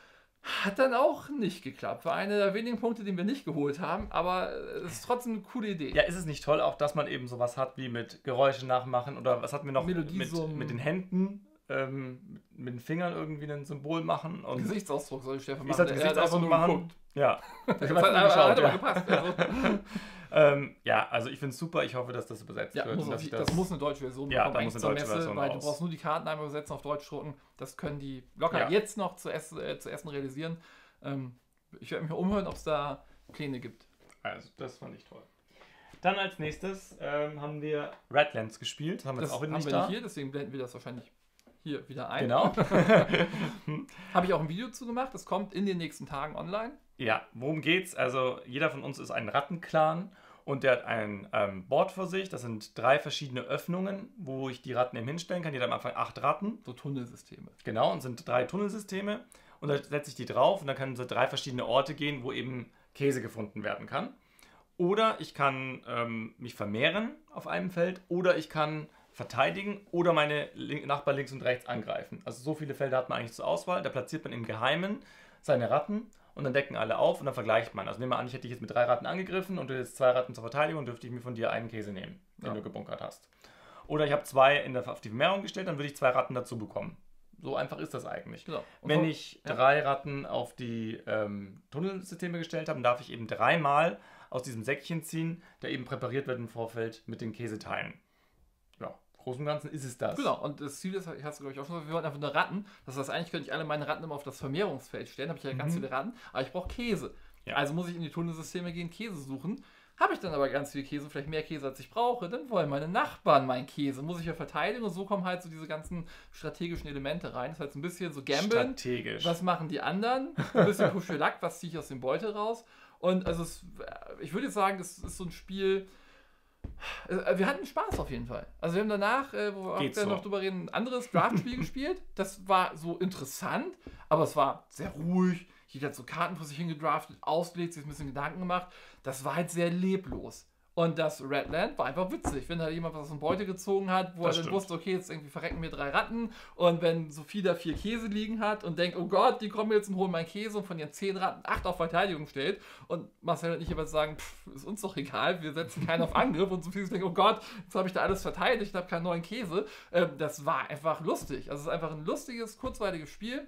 Speaker 1: Hat dann auch nicht geklappt. War einer der wenigen Punkte, den wir nicht geholt haben, aber es ist trotzdem eine coole Idee.
Speaker 2: Ja, ist es nicht toll, auch dass man eben sowas hat wie mit Geräusche nachmachen oder was hatten wir noch
Speaker 1: Melodie
Speaker 2: mit, mit den Händen, ähm, mit den Fingern irgendwie ein Symbol machen.
Speaker 1: Und Gesichtsausdruck soll ich Stefan
Speaker 2: machen. Ich Gesichtsausdruck machen. Ja,
Speaker 1: Das [LAUGHS] hat,
Speaker 2: hat
Speaker 1: hat,
Speaker 2: geschaut,
Speaker 1: aber
Speaker 2: ja.
Speaker 1: gepasst. Also, [LAUGHS]
Speaker 2: Ähm, ja, also ich finde es super. Ich hoffe, dass das übersetzt
Speaker 1: ja,
Speaker 2: wird.
Speaker 1: muss
Speaker 2: ich
Speaker 1: das, muss eine deutsche Version
Speaker 2: Ja,
Speaker 1: bekommen,
Speaker 2: da muss
Speaker 1: zur
Speaker 2: eine deutsche
Speaker 1: Messe,
Speaker 2: Version
Speaker 1: weil du
Speaker 2: raus.
Speaker 1: brauchst nur die Karten einmal übersetzen auf Deutsch drucken. Das können die locker
Speaker 2: Ja.
Speaker 1: jetzt noch zu essen, äh, zu essen realisieren. Ähm, ich werde mich mal umhören, ob es da Pläne gibt.
Speaker 2: Also, das fand ich toll. Dann als nächstes ähm, haben wir Redlands gespielt. Haben wir
Speaker 1: Das
Speaker 2: jetzt auch
Speaker 1: haben
Speaker 2: nicht
Speaker 1: wir
Speaker 2: da.
Speaker 1: nicht hier, deswegen blenden wir das wahrscheinlich hier wieder ein.
Speaker 2: Genau. [LAUGHS]
Speaker 1: Habe ich auch ein Video zu gemacht. Das kommt in den nächsten Tagen online.
Speaker 2: Ja, worum geht's? Also, jeder von uns ist ein Rattenclan und der hat ein ähm, Board vor sich. Das sind drei verschiedene Öffnungen, wo ich die Ratten eben hinstellen kann. Jeder hat am Anfang acht Ratten.
Speaker 1: So Tunnelsysteme.
Speaker 2: Genau, und sind drei Tunnelsysteme. Und da setze ich die drauf und dann können sie drei verschiedene Orte gehen, wo eben Käse gefunden werden kann. Oder ich kann ähm, mich vermehren auf einem Feld oder ich kann verteidigen oder meine Nachbarn links und rechts angreifen. Also so viele Felder hat man eigentlich zur Auswahl. Da platziert man im Geheimen seine Ratten und dann decken alle auf und dann vergleicht man. Also nehmen wir an, ich hätte dich jetzt mit drei Ratten angegriffen und du hättest zwei Ratten zur Verteidigung, dürfte ich mir von dir einen Käse nehmen, den
Speaker 1: Ja.
Speaker 2: du gebunkert hast. Oder ich habe zwei in der, auf die Vermehrung gestellt, dann würde ich zwei Ratten dazu bekommen. So einfach ist das eigentlich.
Speaker 1: Genau.
Speaker 2: Wenn ich
Speaker 1: ja.
Speaker 2: drei Ratten auf die ähm, Tunnelsysteme gestellt habe, darf ich eben dreimal aus diesem Säckchen ziehen, der eben präpariert wird im Vorfeld mit den Käseteilen. Großen und Ganzen ist es das.
Speaker 1: Genau, und das Ziel ist, ich hatte es glaube ich auch schon gesagt, wir wollten einfach nur Ratten. Das heißt, eigentlich könnte ich alle meine Ratten immer auf das Vermehrungsfeld stellen, habe ich ja ganz
Speaker 2: Mhm.
Speaker 1: viele Ratten, aber ich brauche Käse.
Speaker 2: Ja.
Speaker 1: Also muss ich in die Tunnelsysteme gehen, Käse suchen. Habe ich dann aber ganz viel Käse, vielleicht mehr Käse als ich brauche, dann wollen meine Nachbarn meinen Käse. Muss ich ja verteidigen und so kommen halt so diese ganzen strategischen Elemente rein. Das heißt ein bisschen so Gamblen.
Speaker 2: Strategisch.
Speaker 1: Was machen die anderen? Ein bisschen Puschelack, was ziehe ich aus dem Beutel raus? Und also es, ich würde jetzt sagen, es ist so ein Spiel. Äh, Wir hatten Spaß auf jeden Fall. Also wir haben danach, äh, wo wir auch
Speaker 2: so.
Speaker 1: noch drüber reden, ein anderes Draftspiel [LAUGHS] gespielt. Das war so interessant, aber es war sehr ruhig. Jeder hat so Karten vor sich hingedraftet, ausgelegt, sich ein bisschen Gedanken gemacht. Das war halt sehr leblos. Und das Redland war einfach witzig, wenn da jemand was aus dem Beute gezogen hat, wo
Speaker 2: Das
Speaker 1: er dann
Speaker 2: stimmt.
Speaker 1: wusste, okay, jetzt irgendwie verrecken mir drei Ratten. Und wenn Sophie da vier Käse liegen hat und denkt, oh Gott, die kommen jetzt und holen meinen Käse und von ihren zehn Ratten acht auf Verteidigung stellt. Und Marcel und ich jeweils sagen, pff, ist uns doch egal, wir setzen keinen auf Angriff. Und Sophie denkt, oh Gott, jetzt habe ich da alles verteidigt, ich habe keinen neuen Käse. Ähm, das war einfach lustig. Also es ist einfach ein lustiges, kurzweiliges Spiel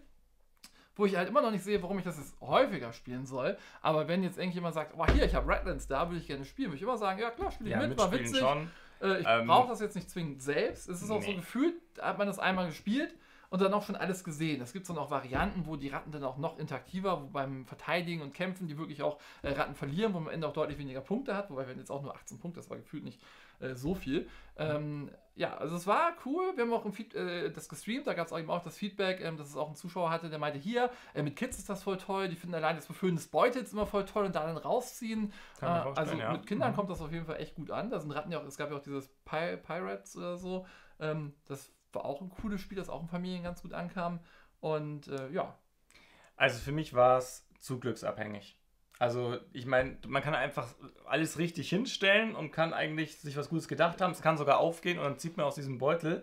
Speaker 1: wo ich halt immer noch nicht sehe, warum ich das jetzt häufiger spielen soll. Aber wenn jetzt irgendjemand sagt, oh hier, ich habe Redlands da, würde ich gerne spielen, würde ich immer sagen, ja klar, spiele ich
Speaker 2: ja,
Speaker 1: mit, war witzig.
Speaker 2: schon.
Speaker 1: Äh, ich
Speaker 2: Ähm,
Speaker 1: brauche das jetzt nicht zwingend selbst. Es ist auch so
Speaker 2: nee.
Speaker 1: gefühlt, da hat man das einmal gespielt und dann auch schon alles gesehen. Es gibt dann auch Varianten, wo die Ratten dann auch noch interaktiver, wo beim Verteidigen und Kämpfen die wirklich auch äh, Ratten verlieren, wo man am Ende auch deutlich weniger Punkte hat, wobei wir jetzt auch nur 18 Punkte, das war gefühlt nicht äh, so viel. Ähm, ja, also es war cool. Wir haben auch Feed, äh, das gestreamt, da gab es eben auch das Feedback, ähm, dass es auch ein Zuschauer hatte, der meinte, hier, äh, mit Kids ist das voll toll, die finden allein das Befüllen des Beutels immer voll toll und da dann rausziehen. Äh, also
Speaker 2: ja.
Speaker 1: mit Kindern
Speaker 2: Mhm.
Speaker 1: kommt das auf jeden Fall echt gut an. Da sind Ratten ja auch, es gab ja auch dieses Pi Pirates oder so. Ähm, das war auch ein cooles Spiel, das auch in Familien ganz gut ankam. Und äh, ja,
Speaker 2: Also für mich war es zu glücksabhängig. Also ich meine, man kann einfach alles richtig hinstellen und kann eigentlich sich was Gutes gedacht haben. Es kann sogar aufgehen und dann zieht man aus diesem Beutel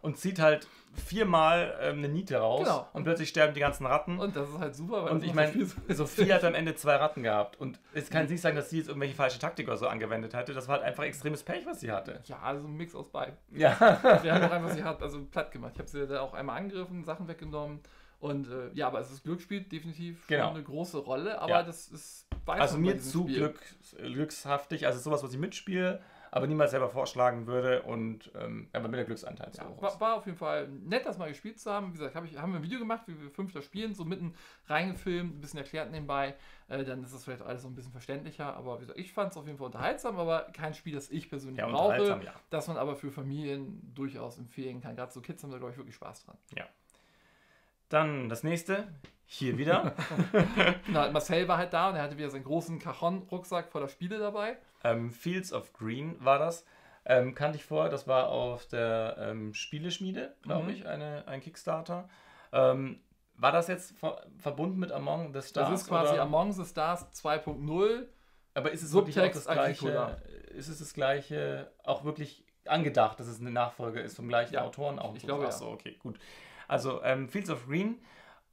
Speaker 2: und zieht halt viermal ähm, eine Niete raus
Speaker 1: Genau.
Speaker 2: und plötzlich sterben die ganzen Ratten.
Speaker 1: und das ist halt super, weil
Speaker 2: Und ich meine, Sophie hat am Ende [LAUGHS] zwei Ratten gehabt. Und es kann nicht sagen, dass sie jetzt irgendwelche falsche Taktik oder so angewendet hatte. Das war halt einfach extremes Pech, was sie hatte.
Speaker 1: Ja, also ein Mix aus beiden.
Speaker 2: Ja.
Speaker 1: Wir haben auch einfach sie hat also platt gemacht. Ich habe sie da auch einmal angegriffen, Sachen weggenommen. Und äh, ja, aber es ist Glück spielt definitiv
Speaker 2: Genau.
Speaker 1: eine große Rolle, aber
Speaker 2: Ja.
Speaker 1: das ist weiß
Speaker 2: Also mir zu glück, glückshaftig. Also sowas, was ich mitspiele, aber niemals selber vorschlagen würde. Und ähm, aber mit der Glücksanteil zu
Speaker 1: Ja,
Speaker 2: hoch
Speaker 1: war, war auf jeden Fall nett, das mal gespielt zu haben. Wie gesagt, hab ich, haben wir ein Video gemacht, wie wir fünfter spielen, so mitten reingefilmt, ein bisschen erklärt nebenbei. Äh, dann ist das vielleicht alles so ein bisschen verständlicher. Aber wie gesagt, ich fand es auf jeden Fall unterhaltsam, aber kein Spiel, das ich persönlich
Speaker 2: Ja,
Speaker 1: brauche,
Speaker 2: ja.
Speaker 1: das man aber für Familien durchaus empfehlen kann. Gerade so Kids haben da, glaube ich, wirklich Spaß dran.
Speaker 2: Dann das nächste. Hier wieder. [LAUGHS]
Speaker 1: Na, Marcel war halt da und er hatte wieder seinen großen Cajon-Rucksack voller Spiele dabei.
Speaker 2: ähm, Fields of Green war das. Ähm, kannte ich vorher, das war auf der ähm, Spieleschmiede, glaube
Speaker 1: Mhm.
Speaker 2: ich, eine, ein Kickstarter. Ähm, war das jetzt ver verbunden mit Among the Stars?
Speaker 1: Das ist quasi
Speaker 2: oder?
Speaker 1: Among the Stars 2.0.
Speaker 2: Aber ist es
Speaker 1: Subtext
Speaker 2: wirklich auch das
Speaker 1: Agricola.
Speaker 2: gleiche? Ist es das gleiche, auch wirklich angedacht, dass es eine Nachfolge ist vom gleichen
Speaker 1: Ja,
Speaker 2: Autoren? Auch
Speaker 1: ich glaube, ja.
Speaker 2: so, okay, gut. Also ähm, Fields of Green.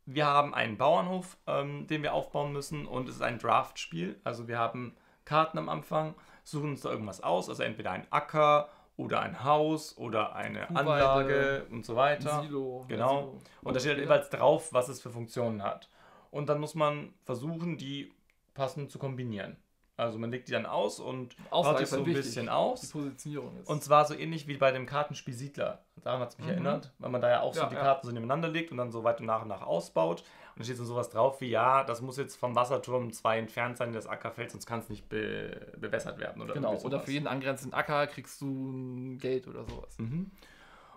Speaker 2: Wir haben einen Bauernhof, ähm, den wir aufbauen müssen und es ist ein Draft-Spiel. Also wir haben Karten am Anfang, suchen uns da irgendwas aus, also entweder ein Acker oder ein Haus oder eine
Speaker 1: Kuhweide,
Speaker 2: Anlage und so weiter.
Speaker 1: Silo.
Speaker 2: Genau.
Speaker 1: Silo.
Speaker 2: Und da steht halt jeweils drauf, was es für Funktionen hat. Und dann muss man versuchen, die passend zu kombinieren. Also man legt die dann aus und baut so ein
Speaker 1: wichtig.
Speaker 2: bisschen
Speaker 1: Die
Speaker 2: aus.
Speaker 1: Positionierung ist.
Speaker 2: Und zwar so ähnlich wie bei dem Kartenspiel Siedler. Daran hat es mich
Speaker 1: Mhm.
Speaker 2: erinnert, weil man da ja auch so
Speaker 1: Ja,
Speaker 2: die
Speaker 1: ja.
Speaker 2: Karten so nebeneinander legt und dann so weiter nach und nach ausbaut. Und da steht so sowas drauf wie, ja, das muss jetzt vom Wasserturm zwei entfernt sein, das Ackerfeld, sonst kann es nicht be bewässert werden. Oder
Speaker 1: genau, oder für jeden angrenzenden Acker kriegst du ein Geld oder sowas.
Speaker 2: Mhm.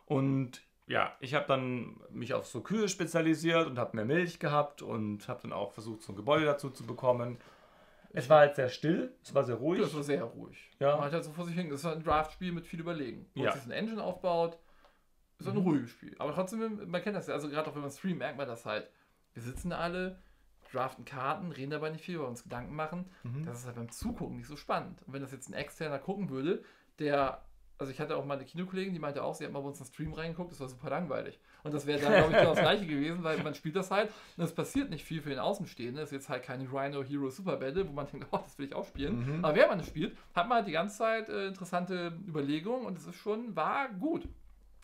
Speaker 2: Und ja, ich habe dann mich auf so Kühe spezialisiert und habe mehr Milch gehabt und habe dann auch versucht, so ein Gebäude dazu zu bekommen. Es war halt sehr still, es war sehr ruhig.
Speaker 1: Das war sehr ruhig.
Speaker 2: Ja.
Speaker 1: Man hat halt so vor sich hin. Das ist halt ein Draft-Spiel mit viel Überlegen. Wo
Speaker 2: Ja.
Speaker 1: sich ein Engine aufbaut, ist halt ein
Speaker 2: Mhm.
Speaker 1: ruhiges Spiel. Aber trotzdem, man kennt das ja. Also gerade auch wenn man streamt, merkt man das halt. Wir sitzen alle, draften Karten, reden dabei nicht viel, weil wir uns Gedanken machen.
Speaker 2: Mhm.
Speaker 1: Das ist halt beim Zugucken nicht so spannend. Und wenn das jetzt ein externer gucken würde, der. Also ich hatte auch mal eine Kinokollegin, die meinte auch, sie hat mal bei uns in den Stream reingeguckt, das war super langweilig. Und das wäre dann, glaube ich, genau das gleiche gewesen, weil man spielt das halt und es passiert nicht viel für den Außenstehenden. Es ist jetzt halt keine Rhino Hero Super Battle, wo man [LAUGHS] denkt, oh, das will ich auch spielen.
Speaker 2: Mhm.
Speaker 1: Aber während man es spielt, hat man halt die ganze Zeit äh, interessante Überlegungen und es ist schon, war gut.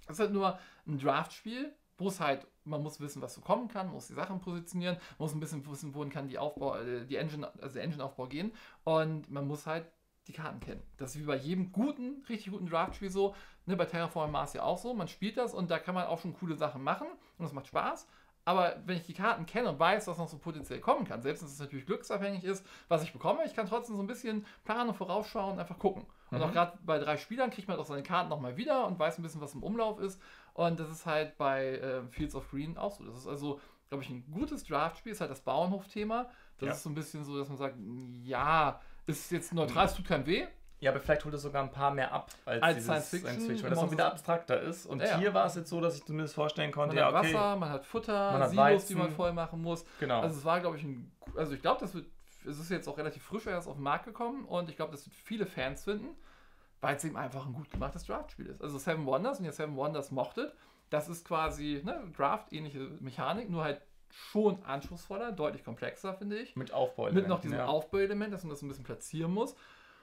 Speaker 1: Es ist halt nur ein Draft-Spiel, wo es halt, man muss wissen, was so kommen kann, muss die Sachen positionieren, muss ein bisschen wissen, wohin kann die Aufbau, äh, die Engine, also der Engine-Aufbau gehen und man muss halt die Karten kennen. Das ist wie bei jedem guten, richtig guten Draft-Spiel so, ne, bei Terraform Mars ja auch so, man spielt das und da kann man auch schon coole Sachen machen und das macht Spaß. Aber wenn ich die Karten kenne und weiß, was noch so potenziell kommen kann, selbst wenn es natürlich glücksabhängig ist, was ich bekomme, ich kann trotzdem so ein bisschen planen und vorausschauen und einfach gucken. Und
Speaker 2: Mhm.
Speaker 1: auch gerade bei drei Spielern kriegt man auch seine Karten nochmal wieder und weiß ein bisschen, was im Umlauf ist. Und das ist halt bei äh, Fields of Green auch so. Das ist also, glaube ich, ein gutes Draftspiel, ist halt das Bauernhof-Thema. Das
Speaker 2: Ja.
Speaker 1: ist so ein bisschen so, dass man sagt, ja, ist jetzt neutral, es tut keinem weh.
Speaker 2: Ja, aber vielleicht holt es sogar ein paar mehr ab als,
Speaker 1: Als
Speaker 2: dieses
Speaker 1: Science Fiction,
Speaker 2: weil das auch wieder abstrakter ist. Und
Speaker 1: Ja, ja.
Speaker 2: hier war es jetzt so, dass ich zumindest vorstellen konnte,
Speaker 1: Man
Speaker 2: ja,
Speaker 1: hat
Speaker 2: okay,
Speaker 1: Wasser, man hat Futter,
Speaker 2: Man hat
Speaker 1: Silos, die man
Speaker 2: Weizen.
Speaker 1: voll machen muss.
Speaker 2: genau.
Speaker 1: Also es war, glaube ich, ein, also ich glaube, das wird, es ist jetzt auch relativ frisch erst auf den Markt gekommen und ich glaube, das wird viele Fans finden, weil es eben einfach ein gut gemachtes Draft-Spiel ist. Also Seven Wonders, wenn ihr Seven Wonders mochtet, das ist quasi ne, Draft-ähnliche Mechanik, nur halt schon anspruchsvoller, deutlich komplexer, finde ich.
Speaker 2: mit Aufbau.
Speaker 1: Mit noch diesem
Speaker 2: ja.
Speaker 1: Aufbauelement, dass man das ein bisschen platzieren muss.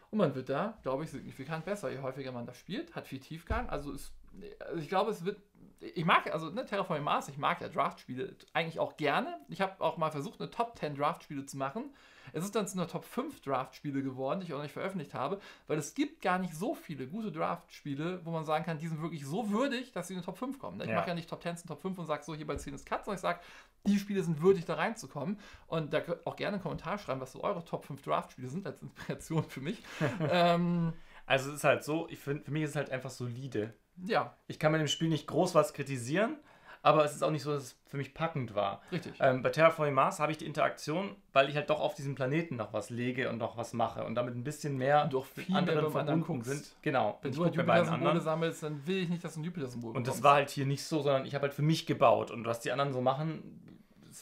Speaker 1: Und man wird da, glaube ich, signifikant besser, je häufiger man das spielt. Hat viel Tiefgang. Also, ist, also ich glaube, es wird. Ich mag, also ne, Terraforming Mars, ich mag ja Draft-Spiele eigentlich auch gerne. Ich habe auch mal versucht, eine Top 10 Draft-Spiele zu machen. Es ist dann zu einer Top 5 Draft-Spiele geworden, die ich auch nicht veröffentlicht habe, weil es gibt gar nicht so viele gute Draft-Spiele, wo man sagen kann, die sind wirklich so würdig, dass sie in die Top 5 kommen. ne? Ich
Speaker 2: Ja.
Speaker 1: mache ja nicht Top 10 und Top 5 und sage so, hier bei 10 ist Cut, sondern ich sage, die Spiele sind würdig, da reinzukommen. Und da könnt ihr auch gerne einen Kommentar schreiben, was so eure Top 5 Draft-Spiele sind, als Inspiration für mich. [LAUGHS] ähm,
Speaker 2: Also es ist halt so, ich finde, für mich ist es halt einfach solide.
Speaker 1: ja,
Speaker 2: Ich kann mit dem Spiel nicht groß was kritisieren, aber es ist auch nicht so, dass es für mich packend war.
Speaker 1: richtig.
Speaker 2: Ähm, bei Terraforming Mars habe ich die Interaktion, weil ich halt doch auf diesem Planeten noch was lege und noch was mache und damit ein bisschen mehr
Speaker 1: Und
Speaker 2: mit
Speaker 1: viel mehr anderen
Speaker 2: verbunden
Speaker 1: guckst.
Speaker 2: sind. Genau.
Speaker 1: Wenn du halt Jupiter-Symbole sammelst, dann will ich nicht, dass du ein Jupiter-Symbol
Speaker 2: Und das war halt hier nicht so, sondern ich habe halt für mich gebaut und was die anderen so machen,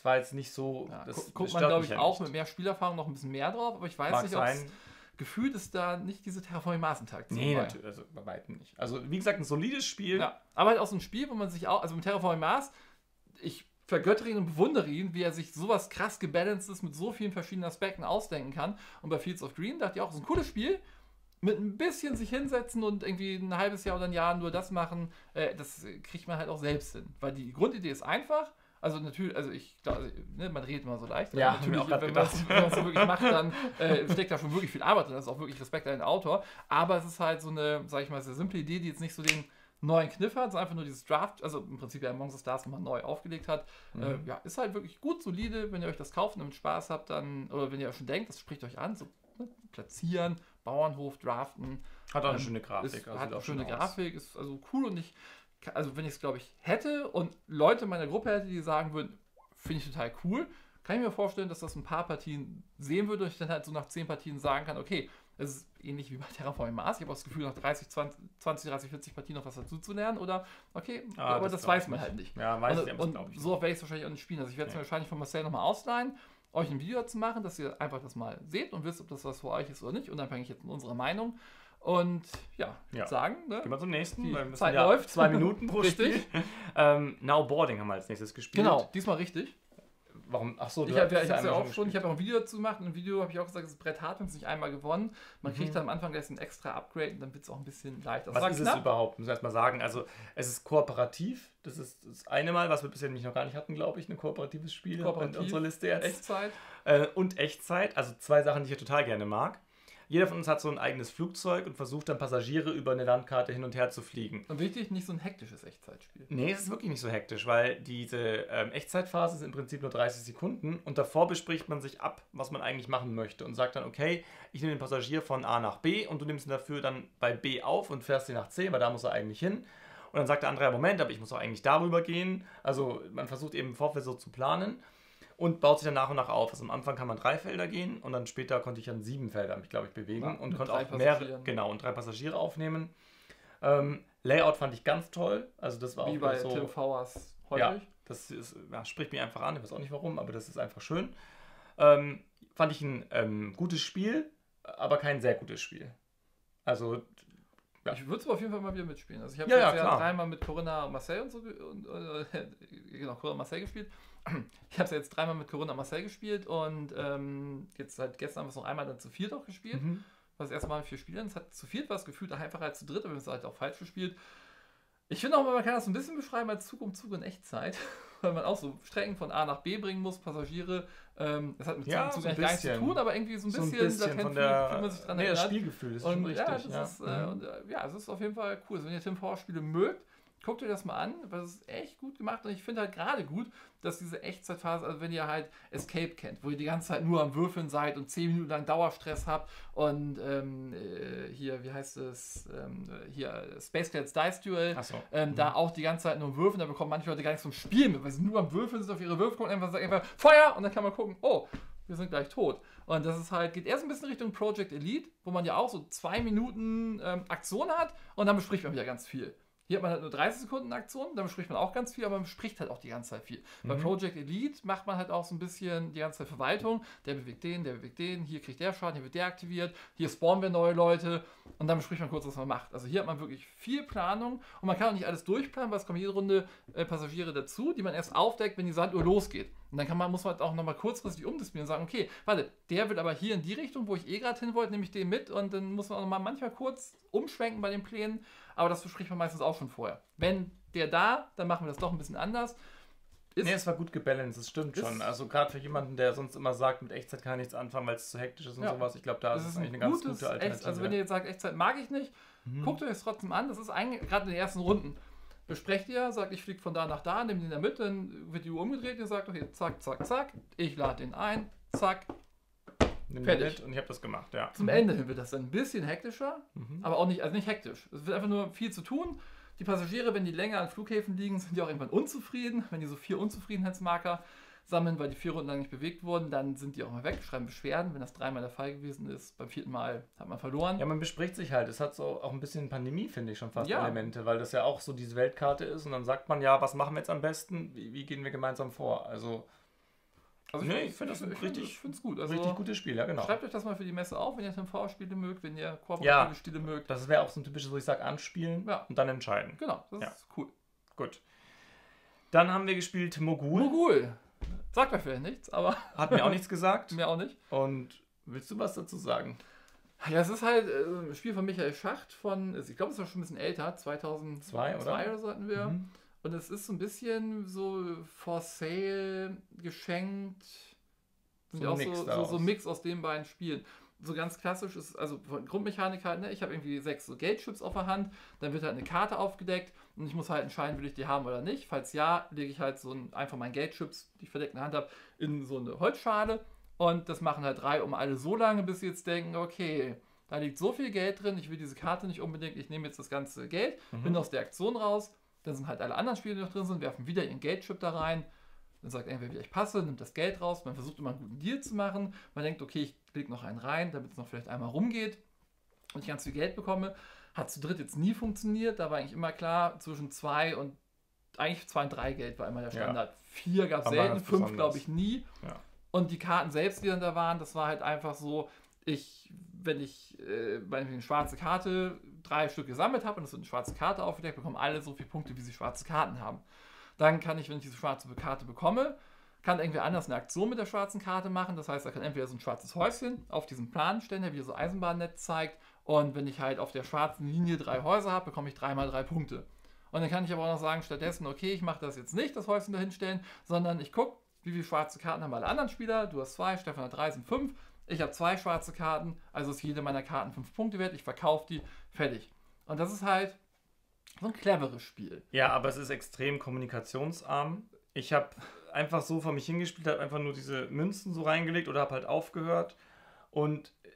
Speaker 2: war jetzt nicht so.
Speaker 1: Ja,
Speaker 2: das,
Speaker 1: gu-
Speaker 2: das
Speaker 1: guckt man, glaube ich,
Speaker 2: ja
Speaker 1: auch mit mehr Spielerfahrung noch ein bisschen mehr drauf, aber ich weiß
Speaker 2: Mag
Speaker 1: nicht, ob es gefühlt ist da nicht diese Terraforming Mars-Interaktion
Speaker 2: Nee,
Speaker 1: bei.
Speaker 2: natürlich, also bei weitem nicht. Also wie gesagt, ein solides Spiel.
Speaker 1: Ja, aber halt auch so ein Spiel, wo man sich auch, also mit Terraforming Mars, ich vergöttere ihn und bewundere ihn, wie er sich sowas krass gebalancedes mit so vielen verschiedenen Aspekten ausdenken kann. Und bei Fields of Green dachte ich auch, so ein cooles Spiel, mit ein bisschen sich hinsetzen und irgendwie ein halbes Jahr oder ein Jahr nur das machen, äh, das kriegt man halt auch selbst hin. Weil die Grundidee ist einfach. Also natürlich, also ich glaube, also, ne, man redet immer so leicht.
Speaker 2: Ja,
Speaker 1: natürlich,
Speaker 2: auch
Speaker 1: wenn man es so wirklich macht, dann äh, steckt da schon wirklich viel Arbeit drin. Das ist auch wirklich Respekt an den Autor. Aber es ist halt so eine, sag ich mal, sehr simple Idee, die jetzt nicht so den neuen Kniff hat, sondern einfach nur dieses Draft, also im Prinzip ja Among the Stars nochmal neu aufgelegt hat.
Speaker 2: Mhm.
Speaker 1: Äh, ja, ist halt wirklich gut, solide. Wenn ihr euch das kauft und Spaß habt, dann, oder wenn ihr schon denkt, das spricht euch an, so ne, platzieren, Bauernhof, draften.
Speaker 2: Hat auch eine
Speaker 1: Ähm,
Speaker 2: schöne Grafik.
Speaker 1: Ist,
Speaker 2: also
Speaker 1: hat auch schöne
Speaker 2: schön aus.
Speaker 1: Grafik, ist also cool und ich, also wenn ich es glaube ich hätte und Leute in meiner Gruppe hätte, die sagen würden, finde ich total cool, kann ich mir vorstellen, dass das ein paar Partien sehen würde und ich dann halt so nach zehn Partien sagen kann, okay, es ist ähnlich wie bei [LAUGHS] Terraforming Mars, ich habe auch das Gefühl, nach 30, 20, 20, 30, 40 Partien noch was dazu zu lernen oder, okay,
Speaker 2: Ah,
Speaker 1: aber das,
Speaker 2: glaub
Speaker 1: weiß man
Speaker 2: nicht.
Speaker 1: halt nicht.
Speaker 2: Ja, weiß
Speaker 1: und
Speaker 2: ich, das
Speaker 1: und
Speaker 2: glaube ich.
Speaker 1: so werde ich es wahrscheinlich auch nicht spielen. Also ich werde es mir
Speaker 2: Nee.
Speaker 1: wahrscheinlich von Marcel nochmal ausleihen, euch ein Video dazu machen, dass ihr einfach das mal seht und wisst, ob das was für euch ist oder nicht, unabhängig jetzt von unserer Meinung. Und ja, ich
Speaker 2: Ja.
Speaker 1: würde sagen, ne?
Speaker 2: Gehen wir zum nächsten.
Speaker 1: Die
Speaker 2: weil wir müssen
Speaker 1: Zeit
Speaker 2: ja
Speaker 1: läuft.
Speaker 2: Zwei [LAUGHS] Minuten pro
Speaker 1: Richtig.
Speaker 2: Spiel. Ähm, Now Boarding haben wir als nächstes gespielt.
Speaker 1: Genau, diesmal richtig.
Speaker 2: Warum? Ach so,
Speaker 1: Ich habe ja, ich ja auch schon, ich habe auch ein Video dazu gemacht und im Video habe ich auch gesagt, das Brett hart, wenn es nicht einmal gewonnen. Man
Speaker 2: Mhm.
Speaker 1: kriegt dann am Anfang gleich ein extra Upgrade und dann wird es auch ein bisschen leichter.
Speaker 2: Was ist es
Speaker 1: knapp.
Speaker 2: überhaupt? Muss ich erstmal sagen. Also, es ist kooperativ. Das ist das eine Mal, was wir bisher nämlich noch gar nicht hatten, glaube ich, ein kooperatives Spiel
Speaker 1: Kooperativ,
Speaker 2: in unserer Liste jetzt.
Speaker 1: Echtzeit.
Speaker 2: Äh, und Echtzeit, also zwei Sachen, die ich ja total gerne mag. Jeder von uns hat so ein eigenes Flugzeug und versucht dann Passagiere über eine Landkarte hin und her zu fliegen.
Speaker 1: Und wichtig, nicht so ein hektisches Echtzeitspiel.
Speaker 2: Nee, es ist wirklich nicht so hektisch, weil diese ähm, Echtzeitphase ist im Prinzip nur 30 Sekunden und davor bespricht man sich ab, was man eigentlich machen möchte und sagt dann, okay, ich nehme den Passagier von A nach B und du nimmst ihn dafür dann bei B auf und fährst ihn nach C, weil da muss er eigentlich hin. Und dann sagt der andere, Moment, aber ich muss doch eigentlich darüber gehen. Also man versucht eben im Vorfeld so zu planen und baut sich dann nach und nach auf. Also am Anfang kann man drei Felder gehen und dann später konnte ich an sieben Felder mich, glaube ich, bewegen
Speaker 1: Ja,
Speaker 2: und konnte auch mehrere, genau, und drei Passagiere aufnehmen. Ähm, Layout fand ich ganz toll. Also das war
Speaker 1: Wie
Speaker 2: auch
Speaker 1: bei
Speaker 2: so.
Speaker 1: Tim Vowers
Speaker 2: Ja,
Speaker 1: häufig.
Speaker 2: das ist, ja, spricht mich einfach an, ich weiß auch nicht warum, aber das ist einfach schön. Ähm, fand ich ein ähm, gutes Spiel, aber kein sehr gutes Spiel. Also, Ja.
Speaker 1: Ich würde es auf jeden Fall mal wieder mitspielen. Also ich habe
Speaker 2: Ja,
Speaker 1: jetzt
Speaker 2: ja,
Speaker 1: ja, dreimal mit Corinna Marcel und so und, äh, [LAUGHS] genau, Corinna Marcel gespielt. [CLEARS THROAT] Ich habe es jetzt dreimal mit Corinna Marcel gespielt und ähm, jetzt seit gestern haben wir es noch einmal dann zu viert auch gespielt.
Speaker 2: mhm.
Speaker 1: Das erste Mal mit vier Spielern. Es hat zu viert was gefühlt einfacher als zu dritt, aber wir haben es halt auch falsch gespielt. Ich finde auch, man kann das so ein bisschen beschreiben als Zug um Zug in Echtzeit, [LAUGHS] weil man auch so Strecken von A nach B bringen muss, Passagiere. Ähm, das hat mit Zug
Speaker 2: Ja,
Speaker 1: um Zug
Speaker 2: so
Speaker 1: eigentlich gar nichts zu tun, aber irgendwie so ein
Speaker 2: so
Speaker 1: bisschen,
Speaker 2: ein bisschen
Speaker 1: latent
Speaker 2: von der.
Speaker 1: fühlt man sich dran
Speaker 2: nee, das
Speaker 1: erinnert.
Speaker 2: Spielgefühl ist schon
Speaker 1: Und
Speaker 2: richtig.
Speaker 1: ja, das
Speaker 2: ja.
Speaker 1: Ist, äh,
Speaker 2: Mhm.
Speaker 1: und, äh, ja, es ist auf jeden Fall cool. Also, wenn ihr Tim Spiele mögt, guckt euch das mal an, weil es ist echt gut gemacht und ich finde halt gerade gut, dass diese Echtzeitphase, also wenn ihr halt Escape kennt, wo ihr die ganze Zeit nur am Würfeln seid und 10 Minuten lang Dauerstress habt und ähm, äh, hier, wie heißt es, ähm, äh, hier Space Cats Dice Duel,
Speaker 2: so.
Speaker 1: ähm,
Speaker 2: Mhm.
Speaker 1: da auch die ganze Zeit nur würfeln, da bekommen manche Leute gar nichts vom Spiel mit, weil sie nur am Würfeln sind, auf ihre Würfel gucken, einfach sagen einfach Feuer und dann kann man gucken, oh, wir sind gleich tot. Und das ist halt, geht erst ein bisschen Richtung Project Elite, wo man ja auch so zwei Minuten ähm, Aktion hat und dann bespricht man wieder ganz viel. Hier hat man halt nur 30 Sekunden Aktion, dann bespricht man auch ganz viel, aber man bespricht halt auch die ganze Zeit viel. Bei
Speaker 2: Mhm.
Speaker 1: Project Elite macht man halt auch so ein bisschen die ganze Zeit Verwaltung. Der bewegt den, der bewegt den, hier kriegt der Schaden, hier wird der aktiviert, hier spawnen wir neue Leute und dann bespricht man kurz, was man macht. Also hier hat man wirklich viel Planung und man kann auch nicht alles durchplanen, weil es kommen jede Runde äh, Passagiere dazu, die man erst aufdeckt, wenn die Sanduhr losgeht. Und dann kann man, muss man halt auch nochmal kurzfristig umdisponieren und sagen, okay, warte, der will aber hier in die Richtung, wo ich eh gerade hin wollte, nehme ich den mit und dann muss man auch nochmal manchmal kurz umschwenken bei den Plänen, aber das bespricht man meistens auch schon vorher. Wenn der da, dann machen wir das doch ein bisschen anders. Ist,
Speaker 2: Nee, es war gut gebalanced, das stimmt schon. Also gerade für jemanden, der sonst immer sagt, mit Echtzeit kann nichts anfangen, weil es zu hektisch ist und
Speaker 1: Ja.
Speaker 2: sowas. Ich glaube, da
Speaker 1: das
Speaker 2: ist es eigentlich
Speaker 1: ein
Speaker 2: eine ganz gute Alternative.
Speaker 1: echt, also wenn ihr jetzt sagt, Echtzeit mag ich nicht,
Speaker 2: Mhm.
Speaker 1: guckt euch das trotzdem an. Das ist eigentlich gerade in den ersten Runden. Besprecht ihr, sagt, ich fliege von da nach da, nehmt den da mit, dann wird die Uhr umgedreht, ihr sagt, okay, zack, zack, zack, ich lade den ein, zack.
Speaker 2: Nimm
Speaker 1: fertig.
Speaker 2: mit und ich habe das gemacht, ja.
Speaker 1: Zum Ende hin wird das dann ein bisschen hektischer,
Speaker 2: Mhm.
Speaker 1: aber auch nicht, also nicht hektisch. Es wird einfach nur viel zu tun. Die Passagiere, wenn die länger an Flughäfen liegen, sind ja auch irgendwann unzufrieden. Wenn die so vier Unzufriedenheitsmarker sammeln, weil die vier Runden lang nicht bewegt wurden, dann sind die auch mal weg, schreiben Beschwerden. Wenn das dreimal der Fall gewesen ist, beim vierten Mal hat man verloren.
Speaker 2: Ja, man bespricht sich halt. Es hat so auch ein bisschen Pandemie, finde ich schon fast
Speaker 1: Ja.
Speaker 2: Elemente, weil das ja auch so diese Weltkarte ist und dann sagt man ja, was machen wir jetzt am besten? Wie, wie gehen wir gemeinsam vor? Also
Speaker 1: Also
Speaker 2: Nee, ich find das
Speaker 1: ich
Speaker 2: richtig-
Speaker 1: ich finde es gut. Also
Speaker 2: richtig gutes Spiel, ja genau.
Speaker 1: schreibt euch das mal für die Messe auf, wenn ihr TV-Spiele mögt, wenn ihr kooperative
Speaker 2: Ja.
Speaker 1: Spiele mögt.
Speaker 2: Das wäre auch so ein typisches, wo ich sage, anspielen
Speaker 1: Ja.
Speaker 2: und dann entscheiden.
Speaker 1: Genau, das
Speaker 2: Ja.
Speaker 1: ist cool.
Speaker 2: Gut. Dann haben wir gespielt Mogul.
Speaker 1: Mogul. Sagt mir vielleicht nichts, aber [LAUGHS]
Speaker 2: Hat mir auch nichts gesagt.
Speaker 1: mir auch nicht.
Speaker 2: Und willst du was dazu sagen?
Speaker 1: Ja, es ist halt äh, ein Spiel von Michael Schacht von, ich glaube, es war schon ein bisschen älter, 2002
Speaker 2: Zwei, oder?
Speaker 1: oder so hatten wir.
Speaker 2: Mhm.
Speaker 1: Und es ist so ein bisschen so for sale geschenkt.
Speaker 2: So
Speaker 1: ja auch
Speaker 2: Mix
Speaker 1: so, so, so ein Mix aus den beiden Spielen. So ganz klassisch ist, also von Grundmechanik halt, ne? ich habe irgendwie sechs so Geldchips auf der Hand, dann wird halt eine Karte aufgedeckt und ich muss halt entscheiden, will ich die haben oder nicht. Falls ja, lege ich halt so ein, einfach mein Geldchips, die ich verdeckt in der Hand habe, in so eine Holzschale und das machen halt drei um alle so lange, bis sie jetzt denken, okay, da liegt so viel Geld drin, ich will diese Karte nicht unbedingt, ich nehme jetzt das ganze Geld,
Speaker 2: Mhm.
Speaker 1: bin aus der Aktion raus, dann sind halt alle anderen Spiele, die noch drin sind, werfen wieder ihren Geldchip da rein, dann sagt irgendwer, wie ich passe, nimmt das Geld raus, man versucht immer einen guten Deal zu machen, man denkt, okay, ich lege noch einen rein, damit es noch vielleicht einmal rumgeht und ich ganz viel Geld bekomme. Hat zu dritt jetzt nie funktioniert, da war eigentlich immer klar, zwischen zwei und eigentlich zwei und drei Geld war immer der
Speaker 2: Ja.
Speaker 1: Standard. Vier gab es selten, fünf glaube ich nie.
Speaker 2: Ja.
Speaker 1: Und die Karten selbst, die dann da waren, das war halt einfach so, ich, wenn ich äh, bei eine schwarze Karte drei Stück gesammelt habe und es wird eine schwarze Karte aufgedeckt, bekommen alle so viele Punkte, wie sie schwarze Karten haben. Dann kann ich, wenn ich diese schwarze Karte bekomme, kann irgendwie anders eine Aktion mit der schwarzen Karte machen. Das heißt, er kann entweder so ein schwarzes Häuschen auf diesem Plan stellen, der wie so Eisenbahnnetz zeigt. Und wenn ich halt auf der schwarzen Linie drei Häuser habe, bekomme ich dreimal drei Punkte. Und dann kann ich aber auch noch sagen, stattdessen, okay, ich mache das jetzt nicht, das Häuschen dahin stellen, sondern ich gucke, wie viele schwarze Karten haben alle anderen Spieler. Du hast zwei, Stefan hat drei, sind fünf. Ich habe zwei schwarze Karten, also ist jede meiner Karten fünf Punkte wert. Ich verkaufe die, fertig. Und das ist halt so ein cleveres Spiel.
Speaker 2: Ja, aber es ist extrem kommunikationsarm. Ich habe einfach so vor mich hingespielt, habe einfach nur diese Münzen so reingelegt oder habe halt aufgehört. Und äh,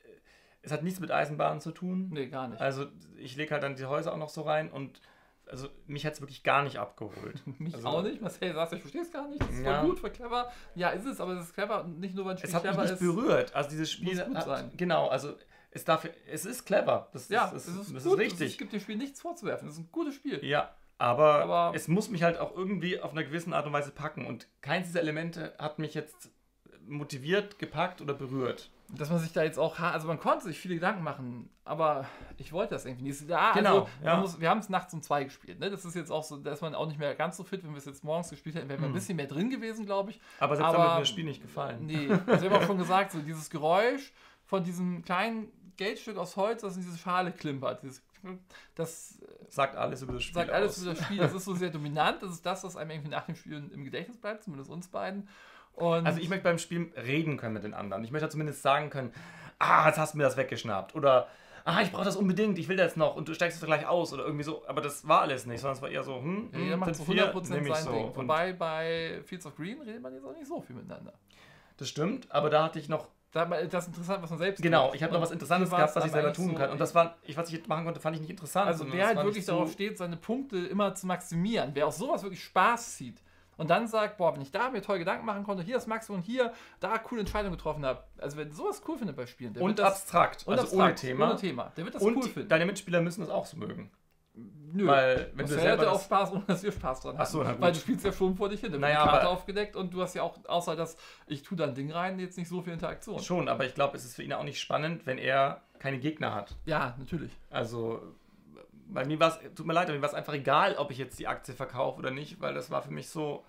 Speaker 2: es hat nichts mit Eisenbahnen zu tun.
Speaker 1: Nee, gar nicht.
Speaker 2: Also ich lege halt dann die Häuser auch noch so rein und also mich hat es wirklich gar nicht abgeholt. [LAUGHS]
Speaker 1: Mich
Speaker 2: also,
Speaker 1: auch nicht. Marcel sagt, ich verstehe es gar nicht. Das ist
Speaker 2: Ja.
Speaker 1: voll gut, voll clever. Ja, ist es, aber es ist clever und nicht nur, weil ein Spiel
Speaker 2: Es hat mich nicht
Speaker 1: ist.
Speaker 2: berührt. Also dieses Spiel
Speaker 1: muss gut
Speaker 2: hat,
Speaker 1: sein.
Speaker 2: genau, also es darf es ist clever. Das,
Speaker 1: Ja,
Speaker 2: das,
Speaker 1: es ist,
Speaker 2: das
Speaker 1: gut.
Speaker 2: ist
Speaker 1: Es
Speaker 2: richtig.
Speaker 1: gibt dem Spiel nichts vorzuwerfen. Es ist ein gutes Spiel.
Speaker 2: Ja, aber,
Speaker 1: Aber-
Speaker 2: es muss mich halt auch irgendwie auf einer gewissen Art und Weise packen. Und keins dieser Elemente hat mich jetzt motiviert, gepackt oder berührt.
Speaker 1: Dass man sich da jetzt auch, also man konnte sich viele Gedanken machen, aber ich wollte das irgendwie nicht. Ja,
Speaker 2: Genau,
Speaker 1: also
Speaker 2: ja.
Speaker 1: muss, wir haben es nachts um zwei gespielt. Ne? Das ist jetzt auch so, da ist man auch nicht mehr ganz so fit, wenn wir es jetzt morgens gespielt hätten, wären wir ein bisschen mehr drin gewesen, glaube ich.
Speaker 2: Aber selbst
Speaker 1: Aber-
Speaker 2: damit hat mir das Spiel nicht gefallen.
Speaker 1: Nee, also wir haben auch schon gesagt, so dieses Geräusch von diesem kleinen Geldstück aus Holz, das in diese Schale klimpert. Dieses, das
Speaker 2: Sagt alles über das Spiel.
Speaker 1: sagt alles
Speaker 2: aus.
Speaker 1: über das Spiel. Das ist so sehr dominant. Das ist das, was einem irgendwie nach dem Spiel im Gedächtnis bleibt, zumindest uns beiden. Und
Speaker 2: Also ich möchte beim Spiel reden können mit den anderen. Ich möchte zumindest sagen können, ah, jetzt hast du mir das weggeschnappt. Oder, ah, ich brauche das unbedingt, ich will das noch und du steigst es gleich aus oder irgendwie so. Aber das war alles nicht, sondern es war eher so, hm,
Speaker 1: Ja, jeder macht so
Speaker 2: sind vier,
Speaker 1: 100%
Speaker 2: nehm ich
Speaker 1: sein
Speaker 2: so.
Speaker 1: Ding. Wobei bei Fields of Green redet man jetzt auch nicht so viel miteinander.
Speaker 2: das stimmt, aber da hatte ich noch,
Speaker 1: Da, das ist interessant, was man selbst
Speaker 2: genau,
Speaker 1: tut.
Speaker 2: ich habe noch was Interessantes gehabt, was ich selber tun
Speaker 1: so,
Speaker 2: kann. Und das war, ich, was ich jetzt machen konnte, fand ich nicht interessant.
Speaker 1: Also wer halt wirklich
Speaker 2: so-
Speaker 1: darauf steht, seine Punkte immer zu maximieren, wer aus sowas wirklich Spaß zieht und dann sagt, boah, wenn ich da mir toll Gedanken machen konnte, hier das Maximum, hier, da coole Entscheidungen getroffen habe. Also wer sowas cool findet bei Spielen, der
Speaker 2: Und
Speaker 1: wird das
Speaker 2: abstrakt,
Speaker 1: und
Speaker 2: also
Speaker 1: abstrakt,
Speaker 2: ohne Thema.
Speaker 1: ohne Thema, der wird das
Speaker 2: und
Speaker 1: cool finden.
Speaker 2: deine Mitspieler müssen das auch so mögen.
Speaker 1: Nö.
Speaker 2: Weil, wenn du
Speaker 1: Marcel
Speaker 2: selber
Speaker 1: auch
Speaker 2: das,
Speaker 1: Spaß, [LAUGHS] ohne dass wir Spaß dran hatten.
Speaker 2: Ach so, na gut.
Speaker 1: Weil du spielst ja schon vor dich hin. Wird
Speaker 2: Naja,
Speaker 1: Karte aufgedeckt und du hast ja auch, außer dass ich tue da ein Ding rein, jetzt nicht so viel Interaktion.
Speaker 2: Schon, aber ich glaube, es ist für ihn auch nicht spannend, wenn er keine Gegner hat.
Speaker 1: Ja, natürlich.
Speaker 2: Also, bei mir war es, tut mir leid, mir war es einfach egal, ob ich jetzt die Aktie verkaufe oder nicht, weil das war für mich so,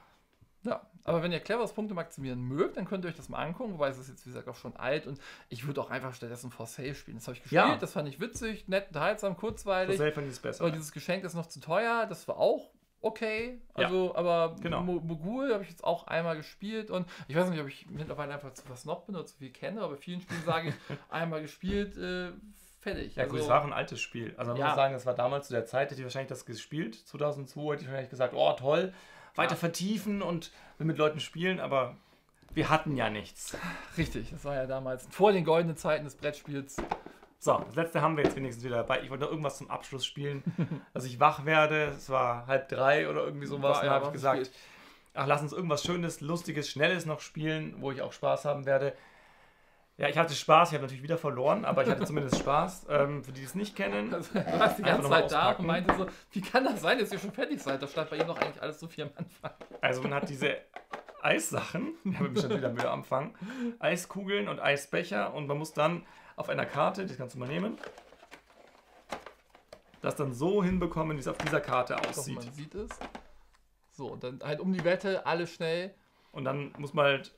Speaker 1: Ja, aber wenn ihr cleveres Punkte maximieren mögt, dann könnt ihr euch das mal angucken, wobei es ist jetzt, wie gesagt, auch schon alt und ich würde auch einfach stattdessen For Sale spielen. Das habe ich gespielt,
Speaker 2: Ja.
Speaker 1: das fand ich witzig, nett, unterhaltsam, kurzweilig.
Speaker 2: das fand ich es besser.
Speaker 1: Aber dieses Geschenk ist noch zu teuer, das war auch okay. Also, aber
Speaker 2: genau.
Speaker 1: Mo- Mogul habe ich jetzt auch einmal gespielt und ich weiß nicht, ob ich mittlerweile einfach zu versnobbt bin oder zu viel kenne, aber bei vielen Spielen sage ich, [LAUGHS] einmal gespielt, äh, fertig.
Speaker 2: Ja, gut, es war auch ein altes Spiel. Also, man
Speaker 1: Ja.
Speaker 2: muss sagen, das war damals zu der Zeit, hätte ich wahrscheinlich das gespielt. 2002 hätte ich wahrscheinlich gesagt, oh, toll, weiter
Speaker 1: Ja.
Speaker 2: vertiefen und mit Leuten spielen, aber wir hatten ja nichts.
Speaker 1: richtig, das war ja damals vor den goldenen Zeiten des Brettspiels.
Speaker 2: So, das letzte haben wir jetzt wenigstens wieder dabei. Ich wollte noch irgendwas zum Abschluss spielen, [LAUGHS] dass ich wach werde. Es war halb drei oder irgendwie sowas.
Speaker 1: Ja,
Speaker 2: da habe ich gesagt, ach, lass uns irgendwas Schönes, Lustiges, Schnelles noch spielen, wo ich auch Spaß haben werde. Ja, ich hatte Spaß, ich habe natürlich wieder verloren, aber ich hatte zumindest Spaß. Ähm, für die, die es nicht kennen,
Speaker 1: Also, du warst die ganze Zeit da und meinte so, wie kann das sein, dass ihr schon fertig seid? Da stand bei ihm doch eigentlich alles so viel am Anfang.
Speaker 2: also man hat diese Eissachen, [LAUGHS] ich habe mich schon wieder Mühe am Anfang, Eiskugeln und Eisbecher und man muss dann auf einer Karte, das kannst du mal nehmen, das dann so hinbekommen, wie es auf dieser Karte
Speaker 1: Doch,
Speaker 2: aussieht.
Speaker 1: man sieht es. So, und dann halt um die Wette, alle schnell.
Speaker 2: Und dann muss man halt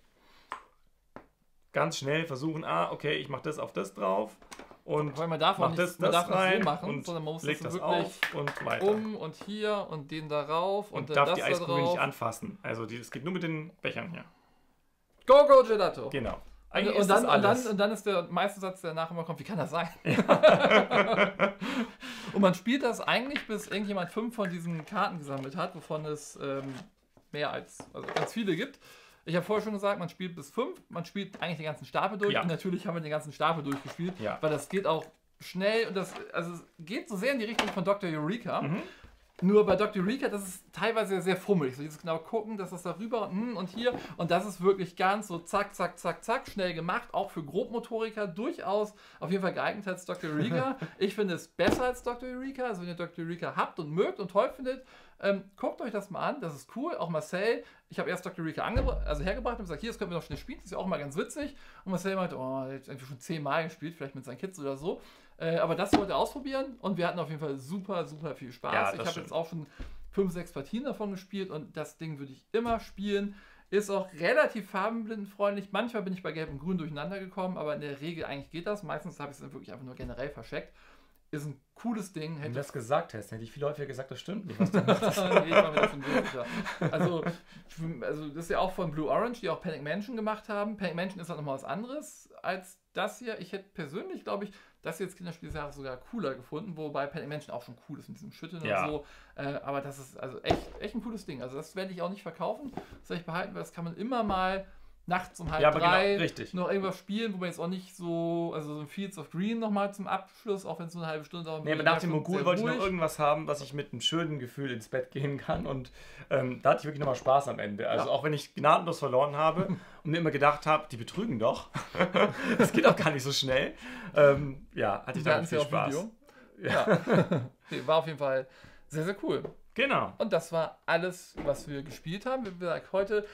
Speaker 2: ganz schnell versuchen, ah, okay, ich mache das auf das drauf und
Speaker 1: Weil man darf auch
Speaker 2: mach
Speaker 1: nicht,
Speaker 2: das,
Speaker 1: man
Speaker 2: das
Speaker 1: darf
Speaker 2: rein
Speaker 1: so machen,
Speaker 2: und
Speaker 1: sondern man muss
Speaker 2: leg
Speaker 1: das wirklich
Speaker 2: auf und weiter.
Speaker 1: um und hier und den darauf und,
Speaker 2: und
Speaker 1: dann
Speaker 2: darf
Speaker 1: das
Speaker 2: die
Speaker 1: da
Speaker 2: Eiskugel
Speaker 1: drauf.
Speaker 2: nicht anfassen. Also es geht nur mit den Bechern hier.
Speaker 1: Go, go, Gelato!
Speaker 2: Genau.
Speaker 1: Und, und, dann, und, dann, und dann ist der meiste Satz, der nachher immer kommt, wie kann das sein? [LAUGHS] und man spielt das eigentlich, bis irgendjemand fünf von diesen Karten gesammelt hat, wovon es ähm, mehr als, also ganz viele gibt. Ich habe vorher schon gesagt, man spielt bis fünf, man spielt eigentlich den ganzen Stapel durch
Speaker 2: Ja.
Speaker 1: und natürlich haben wir den ganzen Stapel durchgespielt,
Speaker 2: Ja.
Speaker 1: weil das geht auch schnell und das, also es geht so sehr in die Richtung von Dr. Eureka.
Speaker 2: Mhm.
Speaker 1: Nur bei Dr. Eureka, das ist teilweise sehr fummelig. So dieses genau gucken, dass das darüber hm, und hier. Und das ist wirklich ganz so zack, zack, zack, zack, schnell gemacht. Auch für Grobmotoriker durchaus auf jeden Fall geeignet als Dr. Eureka. [LAUGHS] ich finde es besser als Dr. Eureka. Also wenn ihr Dr. Eureka habt und mögt und toll findet, ähm, guckt euch das mal an. Das ist cool. Auch Marcel, ich habe erst Dr. Angebra- also hergebracht und gesagt, hier, das können wir noch schnell spielen. Das ist ja auch mal ganz witzig. Und Marcel meinte, oh, er hat schon zehnmal gespielt, vielleicht mit seinen Kids oder so. Äh, aber das wollte er ausprobieren und wir hatten auf jeden Fall super, super viel Spaß.
Speaker 2: Ja,
Speaker 1: ich habe jetzt auch schon fünf, sechs Partien davon gespielt und das Ding würde ich immer spielen. Ist auch relativ farbenblindenfreundlich. Manchmal bin ich bei Gelb und Grün durcheinander gekommen, aber in der Regel eigentlich geht das. Meistens habe ich es dann wirklich einfach nur generell verscheckt. Ist ein cooles Ding.
Speaker 2: Wenn du das gesagt hast, hätte ich viel häufiger gesagt, das stimmt nicht,
Speaker 1: was du [LAUGHS] machst. nee. Also, also, das ist ja auch von Blue Orange, die auch Panic Mansion gemacht haben. Panic Mansion ist halt nochmal was anderes als das hier. Ich hätte persönlich, glaube ich, das jetzt Kinderspiel des Jahres sogar cooler gefunden, wobei Panic Mansion auch schon cool ist mit diesem Schütteln ja. und so. Äh, aber das ist also echt, echt ein cooles Ding. Also das werde ich auch nicht verkaufen. Das werde ich behalten, weil das kann man immer mal nachts um halb ja, genau, drei
Speaker 2: genau,
Speaker 1: noch irgendwas spielen, wo man jetzt auch nicht so, also so ein Fields of Green nochmal zum Abschluss, auch wenn es nur eine halbe Stunde dauert.
Speaker 2: Nee, aber nach dem Mogul wollte ich noch irgendwas haben, was ich mit einem schönen Gefühl ins Bett gehen kann und ähm, da hatte ich wirklich nochmal Spaß am Ende. Also ja. auch wenn ich gnadenlos verloren habe [LAUGHS] und mir immer gedacht habe, die betrügen doch. [LAUGHS] das geht auch gar nicht so schnell. Ähm, ja, hatte ich da viel Spaß.
Speaker 1: Ja. [LAUGHS] nee, war auf jeden Fall sehr, sehr cool.
Speaker 2: Genau.
Speaker 1: Und das war alles, was wir gespielt haben. Wie gesagt, heute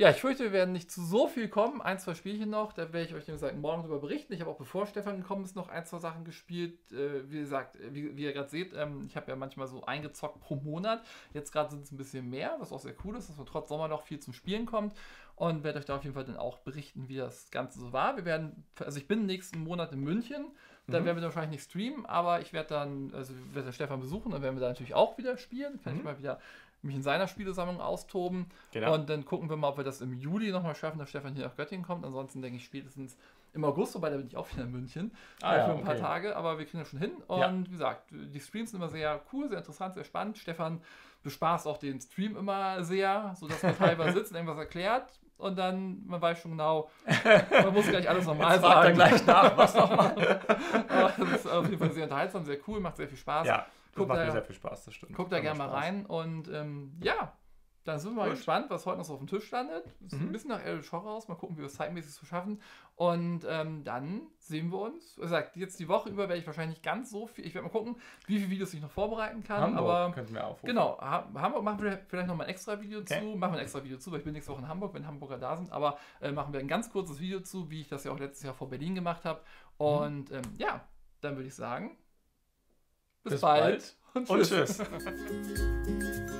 Speaker 1: ja, ich fürchte, wir werden nicht zu so viel kommen. Ein, zwei Spielchen noch, da werde ich euch gesagt, morgen darüber berichten. Ich habe auch bevor Stefan gekommen ist, noch ein, zwei Sachen gespielt. Äh, wie gesagt, wie, wie ihr gerade seht, ähm, ich habe ja manchmal so eingezockt pro Monat. Jetzt gerade sind es ein bisschen mehr, was auch sehr cool ist, dass man trotz Sommer noch viel zum Spielen kommt. Und werde euch da auf jeden Fall dann auch berichten, wie das Ganze so war. Wir werden, also ich bin nächsten Monat in München. Dann mhm. werden wir wahrscheinlich nicht streamen, aber ich werde dann, also werde Stefan besuchen, dann werden wir da natürlich auch wieder spielen. Kann mhm. ich mal wieder mich in seiner Spielesammlung austoben. Genau. Und dann gucken wir mal, ob wir das im Juli nochmal schaffen, dass Stefan hier nach Göttingen kommt. Ansonsten denke ich spätestens im August, wobei da bin ich auch wieder in München ah, äh, ja, für ein paar okay. Tage, aber wir kriegen das schon hin. Und ja. wie gesagt, die Streams sind immer sehr cool, sehr interessant, sehr spannend. Stefan bespaßt auch den Stream immer sehr, sodass man teilweise [LAUGHS] sitzt und irgendwas erklärt und dann, man weiß schon genau, [LAUGHS] man muss gleich alles nochmal
Speaker 2: sagen. Fragt dann gleich nach, was nochmal. [LAUGHS]
Speaker 1: das ist auf jeden Fall sehr unterhaltsam, sehr cool, macht sehr viel Spaß.
Speaker 2: Ja. Das macht da, mir sehr viel Spaß, das
Speaker 1: stimmt. Guckt da gerne mal rein und ähm, ja, dann sind wir mal Gut. gespannt, was heute noch so auf dem Tisch landet. Es mhm. ein bisschen nach El Horror aus. Mal gucken, wie wir es zeitmäßig so schaffen. Und ähm, dann sehen wir uns. Wie gesagt, jetzt die Woche über werde ich wahrscheinlich ganz so viel. Ich werde mal gucken, wie viele Videos ich noch vorbereiten kann.
Speaker 2: Hamburg
Speaker 1: aber
Speaker 2: könnten wir aufrufen.
Speaker 1: Genau, Hamburg machen wir vielleicht noch mal ein extra Video okay. zu. Machen wir ein extra Video zu, weil ich bin nächste Woche in Hamburg, wenn Hamburger da sind. Aber äh, machen wir ein ganz kurzes Video zu, wie ich das ja auch letztes Jahr vor Berlin gemacht habe. Mhm. Und mhm. ähm, ja, dann würde ich sagen,
Speaker 2: bis, bis bald. bald. Und tschüss. Und tschüss. [LAUGHS]